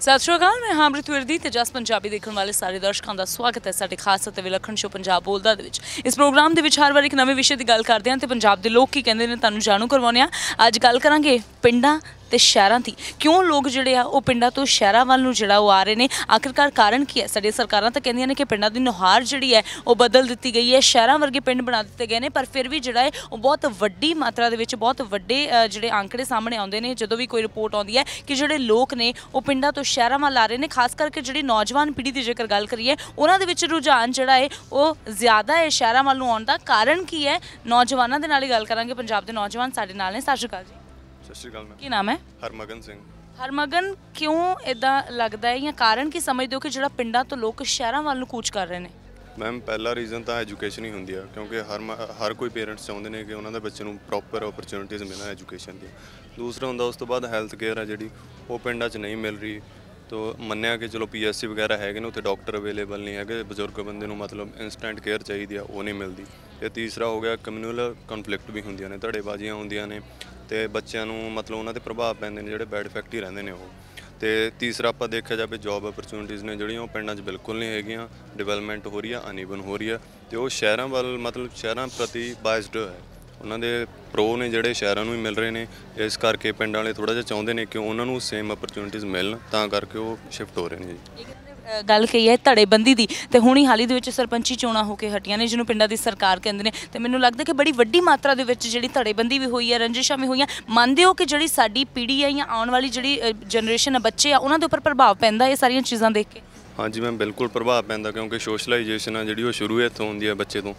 ਸਤਿ ਸ਼੍ਰੀ ਅਕਾਲ, ਮੈਂ ਹਾਂ ਵਿਰਦੀ ਤੇ ਜਸ ਪੰਜਾਬੀ ਦੇਖਣ ਵਾਲੇ ਸਾਰੇ ਦਰਸ਼ਕਾਂ ਦਾ ਸਵਾਗਤ ਹੈ ਸਾਡੇ ਖਾਸ ਅਤੇ ਵਿਲੱਖਣ ਸ਼ੋ ਪੰਜਾਬ ਬੋਲਦਾ ਦੇ ਵਿੱਚ। ਇਸ ਪ੍ਰੋਗਰਾਮ ਦੇ ਵਿੱਚ ਹਰ ਵਾਰ ਇੱਕ ਨਵੇਂ ਵਿਸ਼ੇ ਦੀ ਗੱਲ ਕਰਦੇ ਹਾਂ ਤੇ ਪੰਜਾਬ ਦੇ ਲੋਕ ਕੀ ਕਹਿੰਦੇ ਨੇ ਤੁਹਾਨੂੰ ਜਾਣੂ ਕਰਵਾਉਂਦੇ ਹਾਂ। ਅੱਜ ਗੱਲ ਕਰਾਂਗੇ ਪਿੰਡਾਂ ਤੇ ਸ਼ਹਿਰਾਂ ਦੀ। ਕਿਉਂ ਲੋਕ ਜਿਹੜੇ ਆ, ਉਹ ਪਿੰਡਾਂ ਤੋਂ ਸ਼ਹਿਰਾਂ ਵੱਲ ਨੂੰ ਜਿਹੜਾ ਉਹ ਆ ਰਹੇ ਨੇ? ਆਖਿਰਕਾਰ ਕਾਰਨ ਕੀ ਹੈ? ਸਾਡੀਆਂ ਸਰਕਾਰਾਂ ਤਾਂ ਕਹਿੰਦੀਆਂ ਨੇ ਕਿ ਪਿੰਡਾਂ ਦੀ ਨੁਹਾਰ ਜਿਹੜੀ ਹੈ, ਉਹ ਬਦਲ ਦਿੱਤੀ ਗਈ ਹੈ। ਸ਼ਹਿਰਾਂ ਵਰਗੇ ਪਿੰਡ ਬਣਾ ਦਿੱਤੇ ਗਏ ਨੇ, ਪਰ ਫਿਰ ਵੀ ਜਿਹੜਾ ਹੈ, ਉਹ ਬਹੁਤ ਵੱਡੀ ਮਾਤਰਾ ਦੇ ਵਿੱਚ, ਬਹੁਤ ਵੱਡੇ ਜਿਹੜੇ ਅੰਕੜੇ ਸਾਹਮਣੇ ਆਉਂਦੇ ਨੇ। ਜਦੋਂ ਵੀ ਕੋਈ ਰਿਪੋਰਟ ਆਉਂਦੀ ਹੈ ਕਿ ਜਿਹੜੇ ਲੋਕ ਨੇ, ਉਹ ਪਿੰਡਾਂ ਤੋਂ ਸ਼ਹਿਰਾਂ ਵੱਲ ਆ ਰਹੇ ਨੇ, ਖਾਸ ਕਰਕੇ ਜਿਹੜੀ ਨੌਜਵਾਨ ਪੀੜ੍ਹੀ ਦੀ ਜੇਕਰ ਗੱਲ ਕਰੀਏ, ਉਹਨਾਂ ਦੇ ਵਿੱਚ ਰੁਝਾਨ ਜਿਹੜਾ ਹੈ, ਉਹ ਜ਼ਿਆਦਾ ਹੈ ਸ਼ਹਿਰਾਂ ਵੱਲ ਨੂੰ ਆਉਣ ਦਾ। ਕਾਰਨ ਕੀ ਹੈ? ਨੌਜਵਾਨਾਂ ਦੇ ਨਾਲ ਹੀ ਗੱਲ ਕਰਾਂਗੇ। ਪੰਜਾਬ ਦੇ ਨੌਜਵਾਨ ਸਾਡੇ ਨਾਲ ਨੇ। ਸਤਿ ਸ਼੍ਰੀ ਅਕਾਲ ਜੀ। ਸਤਿ ਸ਼੍ਰੀ ਅਕਾਲ ਮੈਮ ਕੀ ਨਾਮ ਹੈ? ਹਰਮਗਨ ਸਿੰਘ। ਹਰਮਗਨ ਕਿਉਂ ਇਦਾਂ ਲੱਗਦਾ ਹੈ ਜਾਂ ਕਾਰਨ ਕੀ ਸਮਝਦੇ ਹੋ ਕਿ ਜਿਹੜਾ ਪਿੰਡਾਂ ਤੋਂ ਲੋਕ ਸ਼ਹਿਰਾਂ ਵੱਲ ਨੂੰ ਕੂਚ ਕਰ ਰਹੇ ਨੇ? ਮੈਮ ਪਹਿਲਾ ਰੀਜ਼ਨ ਤਾਂ ਐਜੂਕੇਸ਼ਨ ਹੀ ਹੁੰਦੀ ਆ ਕਿਉਂਕਿ ਹਰ ਹਰ ਕੋਈ ਪੇਰੈਂਟਸ ਚਾਹੁੰਦੇ ਨੇ ਕਿ ਉਹਨਾਂ ਦੇ ਬੱਚੇ ਨੂੰ ਪ੍ਰੋਪਰ ਓਪਰਚ्युनिटीਜ਼ ਮਿਲਣ ਐਜੂਕੇਸ਼ਨ ਦੀ ਦੂਸਰਾ ਹੁੰਦਾ ਉਸ ਤੋਂ ਬਾਅਦ ਹੈਲਥ ਕੇਅਰ ਆ ਜਿਹੜੀ ਉਹ ਪਿੰਡਾਂ 'ਚ ਨਹੀਂ ਮਿਲ ਰਹੀ। ਤੋ ਮੰਨਿਆ ਕਿ ਚਲੋ ਪੀਐਸਸੀ ਵਗੈਰਾ ਹੈਗੇ ਨੇ ਉੱਥੇ ਡਾਕਟਰ ਅਵੇਲੇਬਲ ਨਹੀਂ ਹੈਗੇ ਬਜ਼ੁਰਗ ਬੰਦੇ ਨੂੰ ਮਤਲਬ ਇਨਸਟੈਂਟ ਕੇਅਰ ਚਾਹੀਦੀ ਆ ਉਹ ਨਹੀਂ ਮਿਲਦੀ। ਤੇ ਤੀਸਰਾ ਹੋ ਗਿਆ ਕਮਿਊਨਲ ਕਨਫਲਿਕਟ ਵੀ ਹੁੰਦੀਆਂ ਨੇ ਧੜੇਬਾਜ਼ੀਆਂ ਹੁੰਦੀਆਂ ਨੇ। ਤੇ ਬੱਚਿਆਂ ਨੂੰ ਮਤਲਬ ਉਹਨਾਂ ਤੇ ਪ੍ਰਭਾਵ ਪੈਂਦੇ ਨੇ ਜਿਹੜੇ ਬੈਡ ਇਫੈਕਟ ਹੀ ਰਹਿੰਦੇ ਨੇ ਉਹ। ਤੇ ਤੀਸਰਾ ਆਪਾਂ ਦੇਖਿਆ ਜਾਵੇ ਜੌਬ ਓਪਰਚੁਨਿਟੀਆਂ ਨੇ ਜਿਹੜੀਆਂ ਉਹ ਪਿੰਡਾਂ 'ਚ ਬਿਲਕੁਲ ਨਹੀਂ ਹੈਗੀਆਂ ਡਿਵੈਲਪਮੈਂਟ ਹੋ ਰਹੀ ਆ ਅਨਈਵਨ ਹੋ ਰਹੀ ਆ ਤੇ ਉਹ ਸ਼ਹਿਰਾਂ ਵੱਲ ਮਤਲਬ ਸ਼ਹਿਰਾਂ ਪ੍ਰਤੀ ਬਾਇਸਡ ਹੈ। ਉਹਨਾਂ ਦੇ ਪ੍ਰੋ ਨੇ ਜਿਹੜੇ ਸ਼ਹਿਰਾਂ ਨੂੰ ਹੀ ਮਿਲ ਰਹੇ ਨੇ, ਇਸ ਕਰਕੇ ਪਿੰਡਾਂ ਵਾਲੇ ਥੋੜਾ ਜਿਹਾ ਚਾਹੁੰਦੇ ਨੇ ਕਿ ਉਹਨਾਂ ਨੂੰ ਸੇਮ ਓਪਰਚੁਨਿਟੀਆਂ ਮਿਲਣ, ਤਾਂ ਕਰਕੇ ਉਹ ਸ਼ਿਫਟ ਹੋ ਰਹੇ ਨੇ ਜੀ। ਗੱਲ ਕਹੀ ਹੈ ਧੜੇਬੰਦੀ ਦੀ, ਤੇ ਹੁਣੀ ਹਾਲ ਹੀ ਦੇ ਵਿੱਚ ਸਰਪੰਚੀ ਚੋਣਾਂ ਹੋ ਕੇ ਹਟੀਆਂ ਨੇ, ਜਿਹਨੂੰ ਪਿੰਡਾਂ ਦੀ ਸਰਕਾਰ ਕਹਿੰਦੇ ਨੇ। ਤੇ ਮੈਨੂੰ ਲੱਗਦਾ ਕਿ ਬੜੀ ਵੱਡੀ ਮਾਤਰਾ ਦੇ ਵਿੱਚ ਜਿਹੜੀ ਧੜੇਬੰਦੀ ਵੀ ਹੋਈ ਹੈ, ਰੰਜਿਸ਼ਾਂ ਵੀ ਹੋਈਆਂ, ਮੰਨਦੇ ਹੋ ਕਿ ਜਿਹੜੀ ਸਾਡੀ ਪੀੜ੍ਹੀ ਹੈ ਜਾਂ ਆਉਣ ਵਾਲੀ ਜਿਹੜੀ ਜਨਰੇਸ਼ਨ ਹੈ, ਬੱਚੇ ਆ, ਉਹਨਾਂ ਦੇ ਉੱਪਰ ਪ੍ਰਭਾਵ ਪੈਂਦਾ ਇਹ ਸਾਰੀਆਂ ਚੀਜ਼ਾਂ ਦੇਖ ਕੇ? ਹਾਂਜੀ, ਮੈਮ, ਬਿਲਕੁਲ ਪ੍ਰਭਾਵ ਪੈਂਦਾ ਕਿਉਂਕਿ ਸੋਸ਼ਲਾਈਜੇਸ਼ਨ ਆ ਜਿਹੜੀ ਉਹ ਸ਼ੁਰੂ ਇੱਥੋਂ ਹੁੰਦੀ ਹੈ ਬੱਚੇ ਤੋਂ।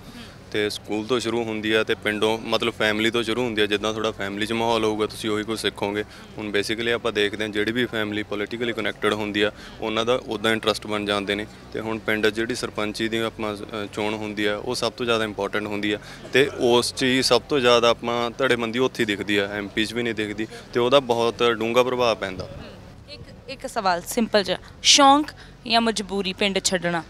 ਤੇ ਸਕੂਲ ਤੋਂ ਸ਼ੁਰੂ ਹੁੰਦੀ ਆ ਤੇ ਪਿੰਡੋਂ, ਮਤਲਬ ਫੈਮਿਲੀ ਤੋਂ ਸ਼ੁਰੂ ਹੁੰਦੀ ਆ, ਜਿੱਦਾਂ ਤੁਹਾਡਾ ਫੈਮਿਲੀ 'ਚ ਮਾਹੌਲ ਹੋਊਗਾ, ਤੁਸੀਂ ਉਹੀ ਕੁਝ ਸਿੱਖੋਗੇ। ਹੁਣ ਬੇਸਿਕਲੀ ਆਪਾਂ ਦੇਖਦੇ ਹਾਂ, ਜਿਹੜੀ ਵੀ ਫੈਮਿਲੀ ਪੋਲੀਟੀਕਲੀ ਕਨੈਕਟਡ ਹੁੰਦੀ ਆ, ਉਹਨਾਂ ਦਾ ਉਦਾਂ ਇੰਟਰਸਟ ਬਣ ਜਾਂਦੇ ਨੇ। ਤੇ ਹੁਣ ਪਿੰਡ ਜਿਹੜੀ ਸਰਪੰਚੀ ਦੀ ਆਪਾਂ ਚੋਣ ਹੁੰਦੀ ਆ, ਉਹ ਸਭ ਤੋਂ ਜ਼ਿਆਦਾ ਇੰਪੋਰਟੈਂਟ ਹੁੰਦੀ ਆ। ਤੇ ਉਸ 'ਚ ਹੀ ਸਭ ਤੋਂ ਜ਼ਿਆਦਾ ਆਪਾਂ ਧੜੇਬੰਦੀ ਉੱਥੇ ਹੀ ਦਿਖਦੀ ਆ ਐਮਪੀ 'ਚ ਵੀ ਨਹੀਂ ਦਿਖਦੀ, ਤੇ ਉਹਦਾ ਬਹੁਤ ਡੂੰਘਾ ਪ੍ਰਭਾਵ ਪੈਂਦਾ। ਇੱਕ ਇੱਕ ਸਵਾਲ ਸਿੰਪਲ ਜਿਹਾ। ਸ਼ੌਂਕ ਜਾਂ ਮਜਬੂਰੀ ਪਿੰਡ ਛੱਡਣਾ?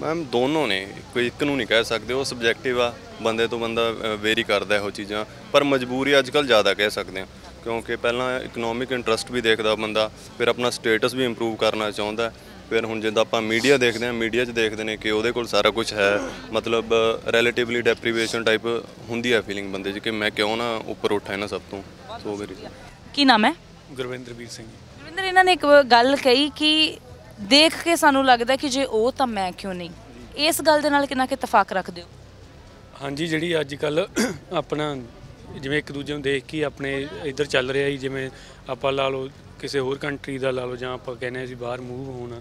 ਮੈਮ ਦੋਨੋਂ ਨੇ ਕੋਈ ਇੱਕ ਨੂੰ ਨਹੀਂ ਕਹਿ ਸਕਦੇ ਉਹ ਸਬਜੈਕਟਿਵ ਆ ਬੰਦੇ ਤੋਂ ਬੰਦਾ ਵੇਰੀ ਕਰਦਾ ਇਹੋ ਚੀਜ਼ਾਂ ਪਰ ਮਜਬੂਰੀ ਅੱਜ ਕੱਲ ਜ਼ਿਆਦਾ ਕਹਿ ਸਕਦੇ ਆ ਕਿਉਂਕਿ ਪਹਿਲਾਂ ਇਕਨੋਮਿਕ ਇੰਟਰਸਟ ਵੀ ਦੇਖਦਾ ਬੰਦਾ ਫਿਰ ਆਪਣਾ ਸਟੇਟਸ ਵੀ ਇੰਪਰੂਵ ਕਰਨਾ ਚਾਹੁੰਦਾ। ਫਿਰ ਹੁਣ ਜਿੱਦਾਂ ਆਪਾਂ ਮੀਡੀਆ ਦੇਖਦੇ ਆ ਮੀਡੀਆ 'ਚ ਦੇਖਦੇ ਨੇ ਕਿ ਉਹਦੇ ਕੋਲ ਸਾਰਾ ਕੁਝ ਹੈ ਮਤਲਬ ਰਿਲੇਟਿਵਲੀ ਡੈਪਰੀਵੇਸ਼ਨ ਟਾਈਪ ਹੁੰਦੀ ਹੈ ਫੀਲਿੰਗ ਬੰਦੇ 'ਚ ਕਿ ਮੈਂ ਕਿਉਂ ਨਾ ਉੱਪਰ ਉੱਠਾਂ ਇਹਨਾਂ ਸਭ ਤੋਂ ਸੋ ਮੇਰੀ ਕੀ ਨਾਮ ਹੈ ਗੁਰਵਿੰਦਰਵੀਰ ਸਿੰਘ ਗੁਰਵਿੰਦਰ ਇਹਨਾਂ ਨੇ ਇੱਕ ਗੱਲ ਕਹੀ ਕਿ ਦੇਖ ਕੇ ਸਾਨੂੰ ਲੱਗਦਾ ਕਿ ਜੇ ਉਹ ਤਾਂ ਮੈਂ ਕਿਉਂ ਨਹੀਂ? ਇਸ ਗੱਲ ਦੇ ਨਾਲ ਕਿੰਨਾ ਕਿ ਇਤਫਾਕ ਰੱਖਦੇ ਹੋ? ਹਾਂਜੀ, ਜਿਹੜੀ ਅੱਜ ਕੱਲ ਆਪਣਾ ਜਿਵੇਂ ਇੱਕ ਦੂਜੇ ਨੂੰ ਦੇਖ ਕੇ ਆਪਣੇ ਇੱਧਰ ਚੱਲ ਰਿਹਾ ਜੀ, ਜਿਵੇਂ ਆਪਾਂ ਲਾ ਲਓ ਕਿਸੇ ਹੋਰ ਕੰਟਰੀ ਦਾ ਲਾ ਲਓ ਜਾਂ ਆਪਾਂ ਕਹਿੰਦੇ ਅਸੀਂ ਬਾਹਰ ਮੂਵ ਹੋਣਾ,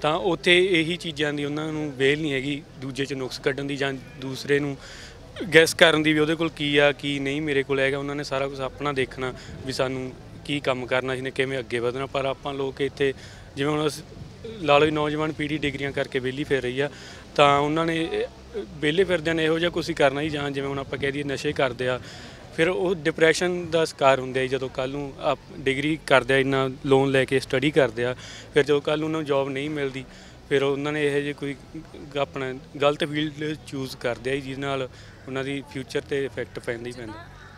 ਤਾਂ ਉੱਥੇ ਇਹੀ ਚੀਜ਼ਾਂ ਦੀ ਉਹਨਾਂ ਨੂੰ ਵੇਲ ਨਹੀਂ ਹੈਗੀ, ਦੂਜੇ ਚ ਨੁਕਸ ਕੱਢਣ ਦੀ ਜਾਂ ਦੂਸਰੇ ਨੂੰ ਗੈਸ ਕਰਨ ਦੀ ਵੀ ਉਹਦੇ ਕੋਲ ਕੀ ਆ, ਕੀ ਨਹੀਂ ਮੇਰੇ ਕੋਲ ਹੈਗਾ, ਉਹਨਾਂ ਨੇ ਸਾਰਾ ਕੁਝ ਆਪਣਾ ਦੇਖਣਾ ਵੀ ਸਾਨੂੰ ਕੀ ਕੰਮ ਕਰਨਾ ਸੀ ਨੇ ਕਿਵੇਂ ਅੱਗੇ ਵਧਣਾ, ਪਰ ਆਪਾਂ ਲੋਕ ਇੱਥੇ ਜਿਵੇਂ ਹੁਣ ਅਸ- ਲਾ ਲਓ ਨੌਜਵਾਨ ਪੀੜ੍ਹੀ ਡਿਗਰੀਆਂ ਕਰਕੇ ਵਿਹਲੀ ਫਿਰ ਰਹੀ ਆ ਤਾਂ ਉਹਨਾਂ ਨੇ ਇਹ- ਵਿਹਲੇ ਫਿਰਦਿਆਂ ਨੇ ਇਹੋ ਜਿਹਾ ਕੁਝ ਕਰਨਾ ਹੀ ਜਾਂ ਜਿਵੇਂ ਹੁਣ ਆਪਾਂ ਕਹਿ ਦਈਏ ਨਸ਼ੇ ਕਰਦੇ ਆ ਫਿਰ ਉਹ ਡਿਪਰੈਸ਼ਨ ਦਾ ਸ਼ਿਕਾਰ ਹੁੰਦੇ ਆ ਜੀ ਜਦੋਂ ਕੱਲ ਨੂੰ ਆਪ ਡਿਗਰੀ ਕਰਦੇ ਆ ਇੰਨਾ ਲੋਨ ਲੈ ਕੇ ਸਟੱਡੀ ਕਰਦੇ ਆ ਫਿਰ ਜਦੋਂ ਕੱਲ ਨੂੰ ਉਹਨਾਂ ਨੂੰ ਜੌਬ ਨਹੀਂ ਮਿਲਦੀ ਫਿਰ ਉਹਨਾਂ ਨੇ ਇਹੋ ਜਿਹੇ ਕੋਈ ਆਪਣਾ ਗਲਤ ਫੀਲਡ ਚੂਜ਼ ਕਰਦੇ ਆ ਜੀ, ਜਿਹਦੇ ਨਾਲ ਉਹਨਾਂ ਦੀ ਫਿਊਚਰ ਤੇ ਇਫੈਕਟ ਪੈਂਦਾ ਹੀ ਪੈਂਦਾ।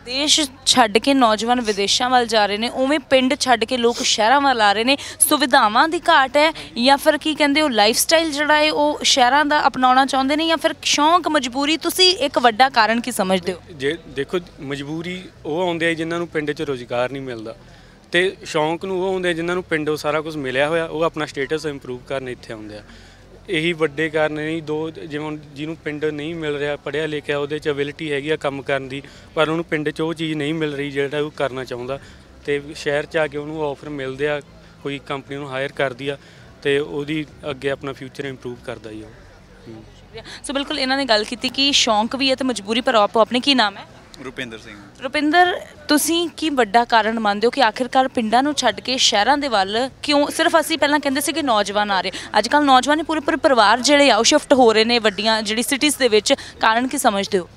ਦੇਸ਼ ਛੱਡ ਕੇ ਨੌਜਵਾਨ ਵਿਦੇਸ਼ਾਂ ਵੱਲ ਜਾ ਰਹੇ ਨੇ, ਉਵੇਂ ਪਿੰਡ ਛੱਡ ਕੇ ਲੋਕ ਸ਼ਹਿਰਾਂ ਵੱਲ ਆ ਰਹੇ ਨੇ। ਸੁਵਿਧਾਵਾਂ ਦੀ ਘਾਟ ਹੈ ਜਾਂ ਫਿਰ ਕੀ ਕਹਿੰਦੇ ਉਹ ਲਾਈਫ ਸਟਾਈਲ ਜਿਹੜਾ ਹੈ, ਉਹ ਸ਼ਹਿਰਾਂ ਦਾ ਅਪਣਾਉਣਾ ਚਾਹੁੰਦੇ ਨੇ ਜਾਂ ਫਿਰ ਸ਼ੌਂਕ, ਮਜਬੂਰੀ, ਤੁਸੀਂ ਇੱਕ ਵੱਡਾ ਕਾਰਨ ਕੀ ਸਮਝਦੇ ਹੋ? ਜੇ ਦੇਖੋ, ਮਜਬੂਰੀ ਉਹ ਆਉਂਦੇ ਆ ਜਿਨ੍ਹਾਂ ਨੂੰ ਪਿੰਡ 'ਚ ਰੋਜ਼ਗਾਰ ਨਹੀਂ ਮਿਲਦਾ ਤੇ ਸ਼ੌਂਕ ਨੂੰ ਉਹ ਆਉਂਦੇ ਆ ਜਿਨ੍ਹਾਂ ਨੂੰ ਪਿੰਡੋਂ ਸਾਰਾ ਕੁਝ ਮਿਲਿਆ ਹੋਇਆ, ਉਹ ਆਪਣਾ ਸਟੇਟਸ ਇੰਪਰੂਵ ਕਰਨ ਇੱਥੇ ਆਉਂਦੇ ਆ। ਇਹੀ ਵੱਡੇ ਕਾਰਨ ਨੇ, ਦੋ ਜਿਵੇਂ ਹੁਣ ਜਿਹਨੂੰ ਪਿੰਡ ਨਹੀਂ ਮਿਲ ਰਿਹਾ, ਪੜ੍ਹਿਆ ਲਿਖਿਆ, ਉਹਦੇ 'ਚ ਅਬਿਲਿਟੀ ਹੈਗੀ ਆ ਕੰਮ ਕਰਨ ਦੀ, ਪਰ ਉਹਨੂੰ ਪਿੰਡ 'ਚ ਉਹ ਚੀਜ਼ ਨਹੀਂ ਮਿਲ ਰਹੀ ਜਿਹੜਾ ਉਹ ਕਰਨਾ ਚਾਹੁੰਦਾ। ਤੇ ਸ਼ਹਿਰ 'ਚ ਆ ਕੇ ਉਹਨੂੰ ਆਫਰ ਮਿਲਦੇ ਆ, ਕੋਈ ਕੰਪਨੀ ਨੂੰ ਹਾਇਰ ਕਰਦੀ ਆ, ਤੇ ਉਹਦੀ ਅੱਗੇ ਆਪਣਾ ਫਿਊਚਰ ਇੰਪਰੂਵ ਕਰਦਾ ਜੀ ਉਹ। ਸੋ ਬਿਲਕੁਲ ਇਹਨਾਂ ਨੇ ਗੱਲ ਕੀਤੀ ਕਿ ਸ਼ੌਂਕ ਵੀ ਹੈ ਤੇ ਮਜਬੂਰੀ ਪਰ ਆਪੋ ਆਪਣੇ ਕੀ ਨਾਮ ਹੈ? ਰੁਪਿੰਦਰ ਸਿੰਘ। ਰੁਪਿੰਦਰ, ਤੁਸੀਂ ਕੀ ਵੱਡਾ ਕਾਰਨ ਮੰਨਦੇ ਹੋ ਕਿ ਆਖਿਰਕਾਰ ਪਿੰਡਾਂ ਨੂੰ ਛੱਡ ਕੇ ਸ਼ਹਿਰਾਂ ਦੇ ਵੱਲ ਕਿਉਂ, ਸਿਰਫ ਅਸੀਂ ਪਹਿਲਾਂ ਕਹਿੰਦੇ ਸੀ ਕਿ ਨੌਜਵਾਨ ਆ ਰਹੇ। ਅੱਜ ਕੱਲ ਨੌਜਵਾਨ ਪੂਰੇ ਪੂਰੇ ਪਰਿਵਾਰ ਜਿਹੜੇ ਆ, ਉਹ ਸ਼ਿਫਟ ਹੋ ਰਹੇ ਨੇ ਵੱਡੀਆਂ ਜਿਹੜੀ ਸਿਟੀਜ਼ ਦੇ ਵਿੱਚ। ਕਾਰਨ ਕੀ ਸਮਝਦੇ ਹੋ?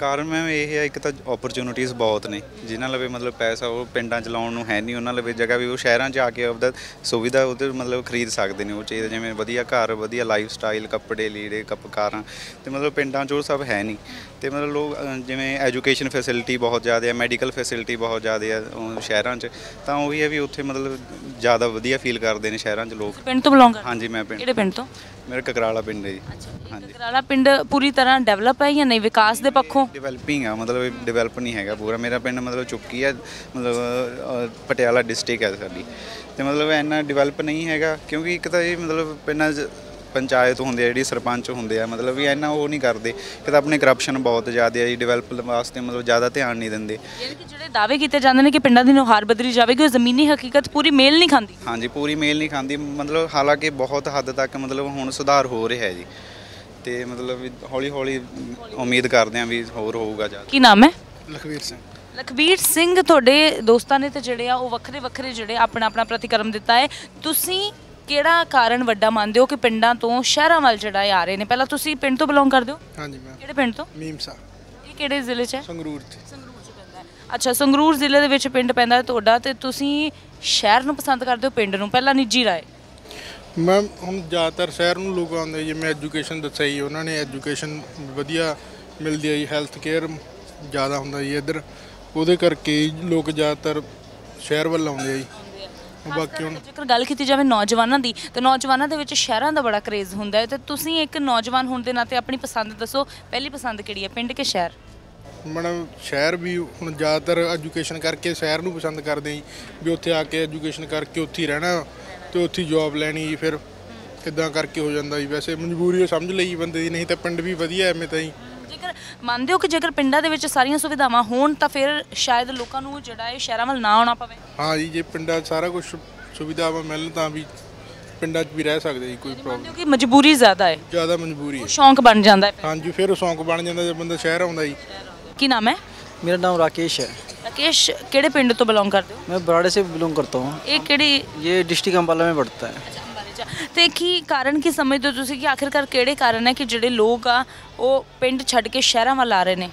ਕਾਰਨ ਮੈਂ ਇਹ ਹੈ ਇੱਕ ਤਾਂ ਓਪਰਚ्युनिटीज ਬਹੁਤ ਨੇ ਜਿਨ੍ਹਾਂ ਲਵੇ ਮਤਲਬ ਪੈਸਾ ਉਹ ਪਿੰਡਾਂ ਚ ਲਾਉਣ ਨੂੰ ਹੈ ਨਹੀਂ ਉਹਨਾਂ ਲਵੇ ਜਗ੍ਹਾ ਵੀ ਉਹ ਸ਼ਹਿਰਾਂ ਚ ਆ ਕੇ ਆਪਦਾ ਸੁਵਿਧਾ ਉਹਦੇ ਮਤਲਬ ਖਰੀਦ ਸਕਦੇ ਨੇ ਉਹ ਚਾਹੀਦਾ ਜਿਵੇਂ ਵਧੀਆ ਘਰ ਵਧੀਆ ਲਾਈਫ ਸਟਾਈਲ ਕੱਪੜੇ ਲੀੜੇ ਕਪਕਾਰਾਂ ਤੇ ਮਤਲਬ ਪਿੰਡਾਂ ਚ ਉਹ ਸਭ ਹੈ ਨਹੀਂ ਤੇ ਮਤਲਬ ਲੋਕ ਜਿਵੇਂ ਐਜੂਕੇਸ਼ਨ ਫੈਸਿਲਿਟੀ ਬਹੁਤ ਜ਼ਿਆਦਾ ਹੈ ਮੈਡੀਕਲ ਫੈਸਿਲਿਟੀ ਬਹੁਤ ਜ਼ਿਆਦਾ ਹੈ ਸ਼ਹਿਰਾਂ ਚ ਤਾਂ ਉਹ ਵੀ ਹੈ ਵੀ ਉੱਥੇ ਮਤਲਬ ਜ਼ਿਆਦਾ ਵਧੀਆ ਫੀਲ ਕਰਦੇ ਨੇ ਸ਼ਹਿਰਾਂ ਚ ਲੋਕ। ਪਿੰਡ ਤੋਂ ਬਿਲੋਂਗ ਕਰਦੇ? ਹਾਂਜੀ ਮੈਂ ਪਿੰਡ ਕਿਹੜੇ ਪਿੰਡ ਤੋਂ? ਮੇਰਾ ਕਕਰਾਲਾ ਪਿੰਡ ਹੈ ਜੀ। ਅੱਛਾ ਕਕਰਾਲਾ ਪਿੰਡ ਪੂਰੀ ਤਰ੍ਹਾਂ ਡਿਵੈਲਪ ਹੈ ਜਾਂ ਨਹੀਂ? ਵਿਕਾਸ ਦੇ ਪੱਖੋਂ ਡਿਵੈਲਪਿੰਗ ਆ ਮਤਲਬ ਡਿਵੈਲਪ ਨਹੀਂ ਹੈਗਾ ਪੂਰਾ। ਮੇਰਾ ਪਿੰਡ ਮਤਲਬ ਚੁੱਕੀ ਹੈ ਮਤਲਬ ਪਟਿਆਲਾ ਡਿਸਟ੍ਰਿਕਟ ਹੈ ਸਾਡੀ। ਤੇ ਮਤਲਬ ਇੰਨਾ ਡਿਵੈਲਪ ਨਹੀਂ ਹੈਗਾ ਕਿਉਂਕਿ ਇੱਕ ਤਾਂ ਇਹ ਮਤਲਬ ਪਿੰਡਾਂ 'ਚ ਪੰਚਾਇਤ ਹੁੰਦੇ ਆ ਜਿਹੜੀ ਸਰਪੰਚ ਹੁੰਦੇ ਆ ਮਤਲਬ ਵੀ ਇੰਨਾ ਉਹ ਨਹੀਂ ਕਰਦੇ। ਕਿ ਤਾਂ ਆਪਣੇ ਕਰਪਸ਼ਨ ਬਹੁਤ ਜ਼ਿਆਦਾ ਹੈ ਜੀ ਡਿਵੈਲਪ ਵਾਸਤੇ ਮਤਲਬ ਜ਼ਿਆਦਾ ਧਿਆਨ ਨਹੀਂ ਦਿੰਦੇ। ਯਾਨੀ ਕਿ ਜਿਹੜੇ ਦਾਅਵੇ ਕੀਤੇ ਜਾਂਦੇ ਨੇ ਕਿ ਪਿੰਡਾਂ ਦੀ ਨੁਹਾਰ ਬਦਲੀ ਜਾਵੇਗੀ ਉਹ ਜ਼ਮੀਨੀ ਹਕੀਕਤ ਪੂਰੀ ਮੇਲ ਨਹੀਂ ਖਾਂਦੀ। ਹਾਂਜੀ ਪੂਰੀ ਮੇਲ ਨਹੀਂ ਖਾਂਦੀ। ਮਤਲਬ ਹਾਲਾਂਕਿ ਬਹੁਤ ਹੱਦ ਤੱਕ ਮਤਲਬ ਹੁਣ ਸੁਧਾਰ ਹੋ ਰਿਹਾ ਹੈ ਜੀ। ਤੇ ਮਤਲਬ ਵੀ ਹੌਲੀ ਹੌਲੀ ਉਮੀਦ ਕਰਦੇ ਹਾਂ ਵੀ ਹੋਰ ਹੋਊਗਾ ਜ਼ਿਆਦਾ। ਕੀ ਨਾਮ ਹੈ? ਲਖਵੀਰ ਸਿੰਘ। ਲਖਬੀਰ ਸਿੰਘ ਤੁਹਾਡੇ ਦੋਸਤਾਂ ਨੇ ਤੇ ਜਿਹੜੇ ਆ ਉਹ ਵੱਖਰੇ ਵੱਖਰੇ ਜਿਹੜੇ ਆਪਣਾ ਆਪਣਾ ਪ੍ਰਤੀਕਰਮ ਦਿੱਤਾ ਹੈ। ਤੁਸੀਂ ਕਿਹੜਾ ਕਾਰਨ ਵੱਡਾ ਮੰਨਦੇ ਹੋ ਕਿ ਪਿੰਡਾਂ ਤੋਂ ਸ਼ਹਿਰਾਂ ਵੱਲ ਜਿਹੜਾ ਇਹ ਆ ਰਹੇ ਨੇ? ਪਹਿਲਾਂ ਤੁਸੀਂ ਪਿੰਡ ਤੋਂ ਬਿਲੋਂਗ ਕਰਦੇ ਹੋ? ਹਾਂਜੀ ਮੈਂ ਕਿਹੜੇ ਪਿੰਡ ਤੋਂ? ਮੀਮਸਾ ਇਹ ਕਿਹੜੇ ਜ਼ਿਲ੍ਹੇ 'ਚ ਹੈ? ਸੰਗਰੂਰ ਚ। ਸੰਗਰੂਰ 'ਚ ਪੈਂਦਾ ਹੈ। ਅੱਛਾ ਸੰਗਰੂਰ ਜ਼ਿਲ੍ਹੇ ਦੇ ਵਿੱਚ ਪਿੰਡ ਪੈਂਦਾ ਹੈ ਤੁਹਾਡਾ ਤੇ ਤੁਸੀਂ ਸ਼ਹਿਰ ਨੂੰ ਪਸੰਦ ਕਰਦੇ ਹੋ ਪਿੰਡ ਨੂੰ? ਪਹਿਲਾਂ ਨਿੱਜੀ ਰਾਏ। ਮੈਂ ਹੁਣ ਜ਼ਿਆਦਾਤਰ ਸ਼ਹਿਰ ਨੂੰ ਲੋਕ ਆਉਂਦੇ ਜਿਵੇਂ ਐਜੂਕੇਸ਼ਨ ਦੱਸਿਆ ਜੀ ਉਹਨਾਂ ਨੇ ਐਜੂਕੇਸ਼ਨ ਵਧੀਆ ਮਿਲਦੀ ਹੈ ਜੀ ਹੈਲਥ ਕੇਅਰ ਜ਼ਿਆਦਾ ਹੁੰਦਾ ਜੀ ਇੱਧਰ। ਉਹਦੇ ਕਰਕੇ ਲੋਕ ਜ਼ਿਆਦਾਤਰ ਸ਼ਹਿਰ ਵੱਲ ਆਉਂਦੇ ਆ ਜੀ। ਬਾਕੀ ਹੁਣ ਜੇਕਰ ਗੱਲ ਕੀਤੀ ਜਾਵੇ ਨੌਜਵਾਨਾਂ ਦੀ ਤੇ ਨੌਜਵਾਨਾਂ ਦੇ ਵਿੱਚ ਸ਼ਹਿਰਾਂ ਦਾ ਬੜਾ ਕਰੇਜ਼ ਹੁੰਦਾ ਹੈ। ਤੇ ਤੁਸੀਂ ਇੱਕ ਨੌਜਵਾਨ ਹੋਣ ਦੇ ਨਾਤੇ ਆਪਣੀ ਪਸੰਦ ਦੱਸੋ ਪਹਿਲੀ ਪਸੰਦ ਕਿਹੜੀ ਹੈ ਪਿੰਡ ਕਿ ਸ਼ਹਿਰ? ਮੈਡਮ ਸ਼ਹਿਰ ਵੀ ਹੁਣ ਜ਼ਿਆਦਾਤਰ ਐਜੂਕੇਸ਼ਨ ਕਰਕੇ ਸ਼ਹਿਰ ਨੂੰ ਪਸੰਦ ਕਰਦੇ ਜੀ ਵੀ ਉੱਥੇ ਆ ਕੇ ਐਜੂਕੇਸ਼ਨ ਕਰਕੇ ਉੱਥੇ ਹੀ ਰਹਿਣਾ। ਤੇ ਉੱਥੇ ਜੌਬ ਲੈਣੀ ਜੀ ਫਿਰ। ਇਦਾਂ ਕਰਕੇ ਹੋ ਜਾਂਦਾ ਜੀ। ਵੈਸੇ ਮਜਬੂਰੀ ਸਮਝ ਲਈ ਬੰਦੇ ਦੀ। ਨਹੀਂ ਤਾਂ ਪਿੰਡ ਵੀ ਵਧੀਆ ਐਵੇਂ ਤਾਂ ਜੀ। ਜੇਕਰ ਮੰਨਦੇ ਹੋ ਕਿ ਜੇਕਰ ਪਿੰਡਾਂ ਦੇ ਵਿੱਚ ਸਾਰੀਆਂ ਸੁਵਿਧਾਵਾਂ ਹੋਣ ਤਾਂ ਫਿਰ ਸ਼ਾਇਦ ਲੋਕਾਂ ਨੂੰ ਜਿਹੜਾ ਹੈ ਸ਼ਹਿਰਾਂ ਵੱਲ ਨਾ ਆਉਣਾ ਪਵੇ। ਹਾਂ ਜੀ ਜੇ ਪਿੰਡਾਂ 'ਚ ਸਾਰਾ ਕੁਝ ਸੁਵਿਧਾਵਾਂ ਮਿਲਣ ਤਾਂ ਵੀ ਪਿੰਡਾਂ 'ਚ ਵੀ ਰਹਿ ਸਕਦੇ ਜੀ ਕੋਈ ਪ੍ਰੋਬਲਮ ਮੰਨਦੇ ਹੋ ਕਿ ਮਜਬੂਰੀ ਜ਼ਿਆਦਾ ਹੈ? ਜ਼ਿਆਦਾ ਮਜਬੂਰੀ ਹੈ। ਸ਼ੌਂਕ ਬਣ ਜਾਂਦਾ ਹੈ ਹਾਂਜੀ ਫਿਰ ਉਹ ਸ਼ੌਂਕ ਬਣ ਜਾਂਦਾ ਜੇ ਬੰਦਾ ਸ਼ਹਿਰ ਆਉਂਦਾ ਜੀ। ਕੀ ਨਾਮ ਹੈ? मेरा नाम राकेश है ਰਾਕੇਸ਼ ਕਿਹੜੇ ਪਿੰਡ ਤੋਂ ਬਿਲੋਂਗ ਕਰਦੇ ਹੋ मैं बराड़े से बिलोंग करता हूँ ਇਹ ਕਿਹੜੀ ये डिस्ट्रिक्ट अम्बाला में पड़ता है ਅੰਬਾਲੇ 'ਚ ਆ। ਤੇ ਕੀ ਕਾਰਨ ਕੀ ਸਮਝਦੇ ਹੋ ਤੁਸੀਂ ਕਿ ਆਖਿਰਕਾਰ ਕਿਹੜੇ ਕਾਰਨ ਹੈ ਕਿ ਜਿਹੜੇ ਲੋਕ ਆ ਉਹ ਪਿੰਡ ਛੱਡ ਕੇ ਸ਼ਹਿਰਾਂ ਵੱਲ ਆ ਰਹੇ ਨੇ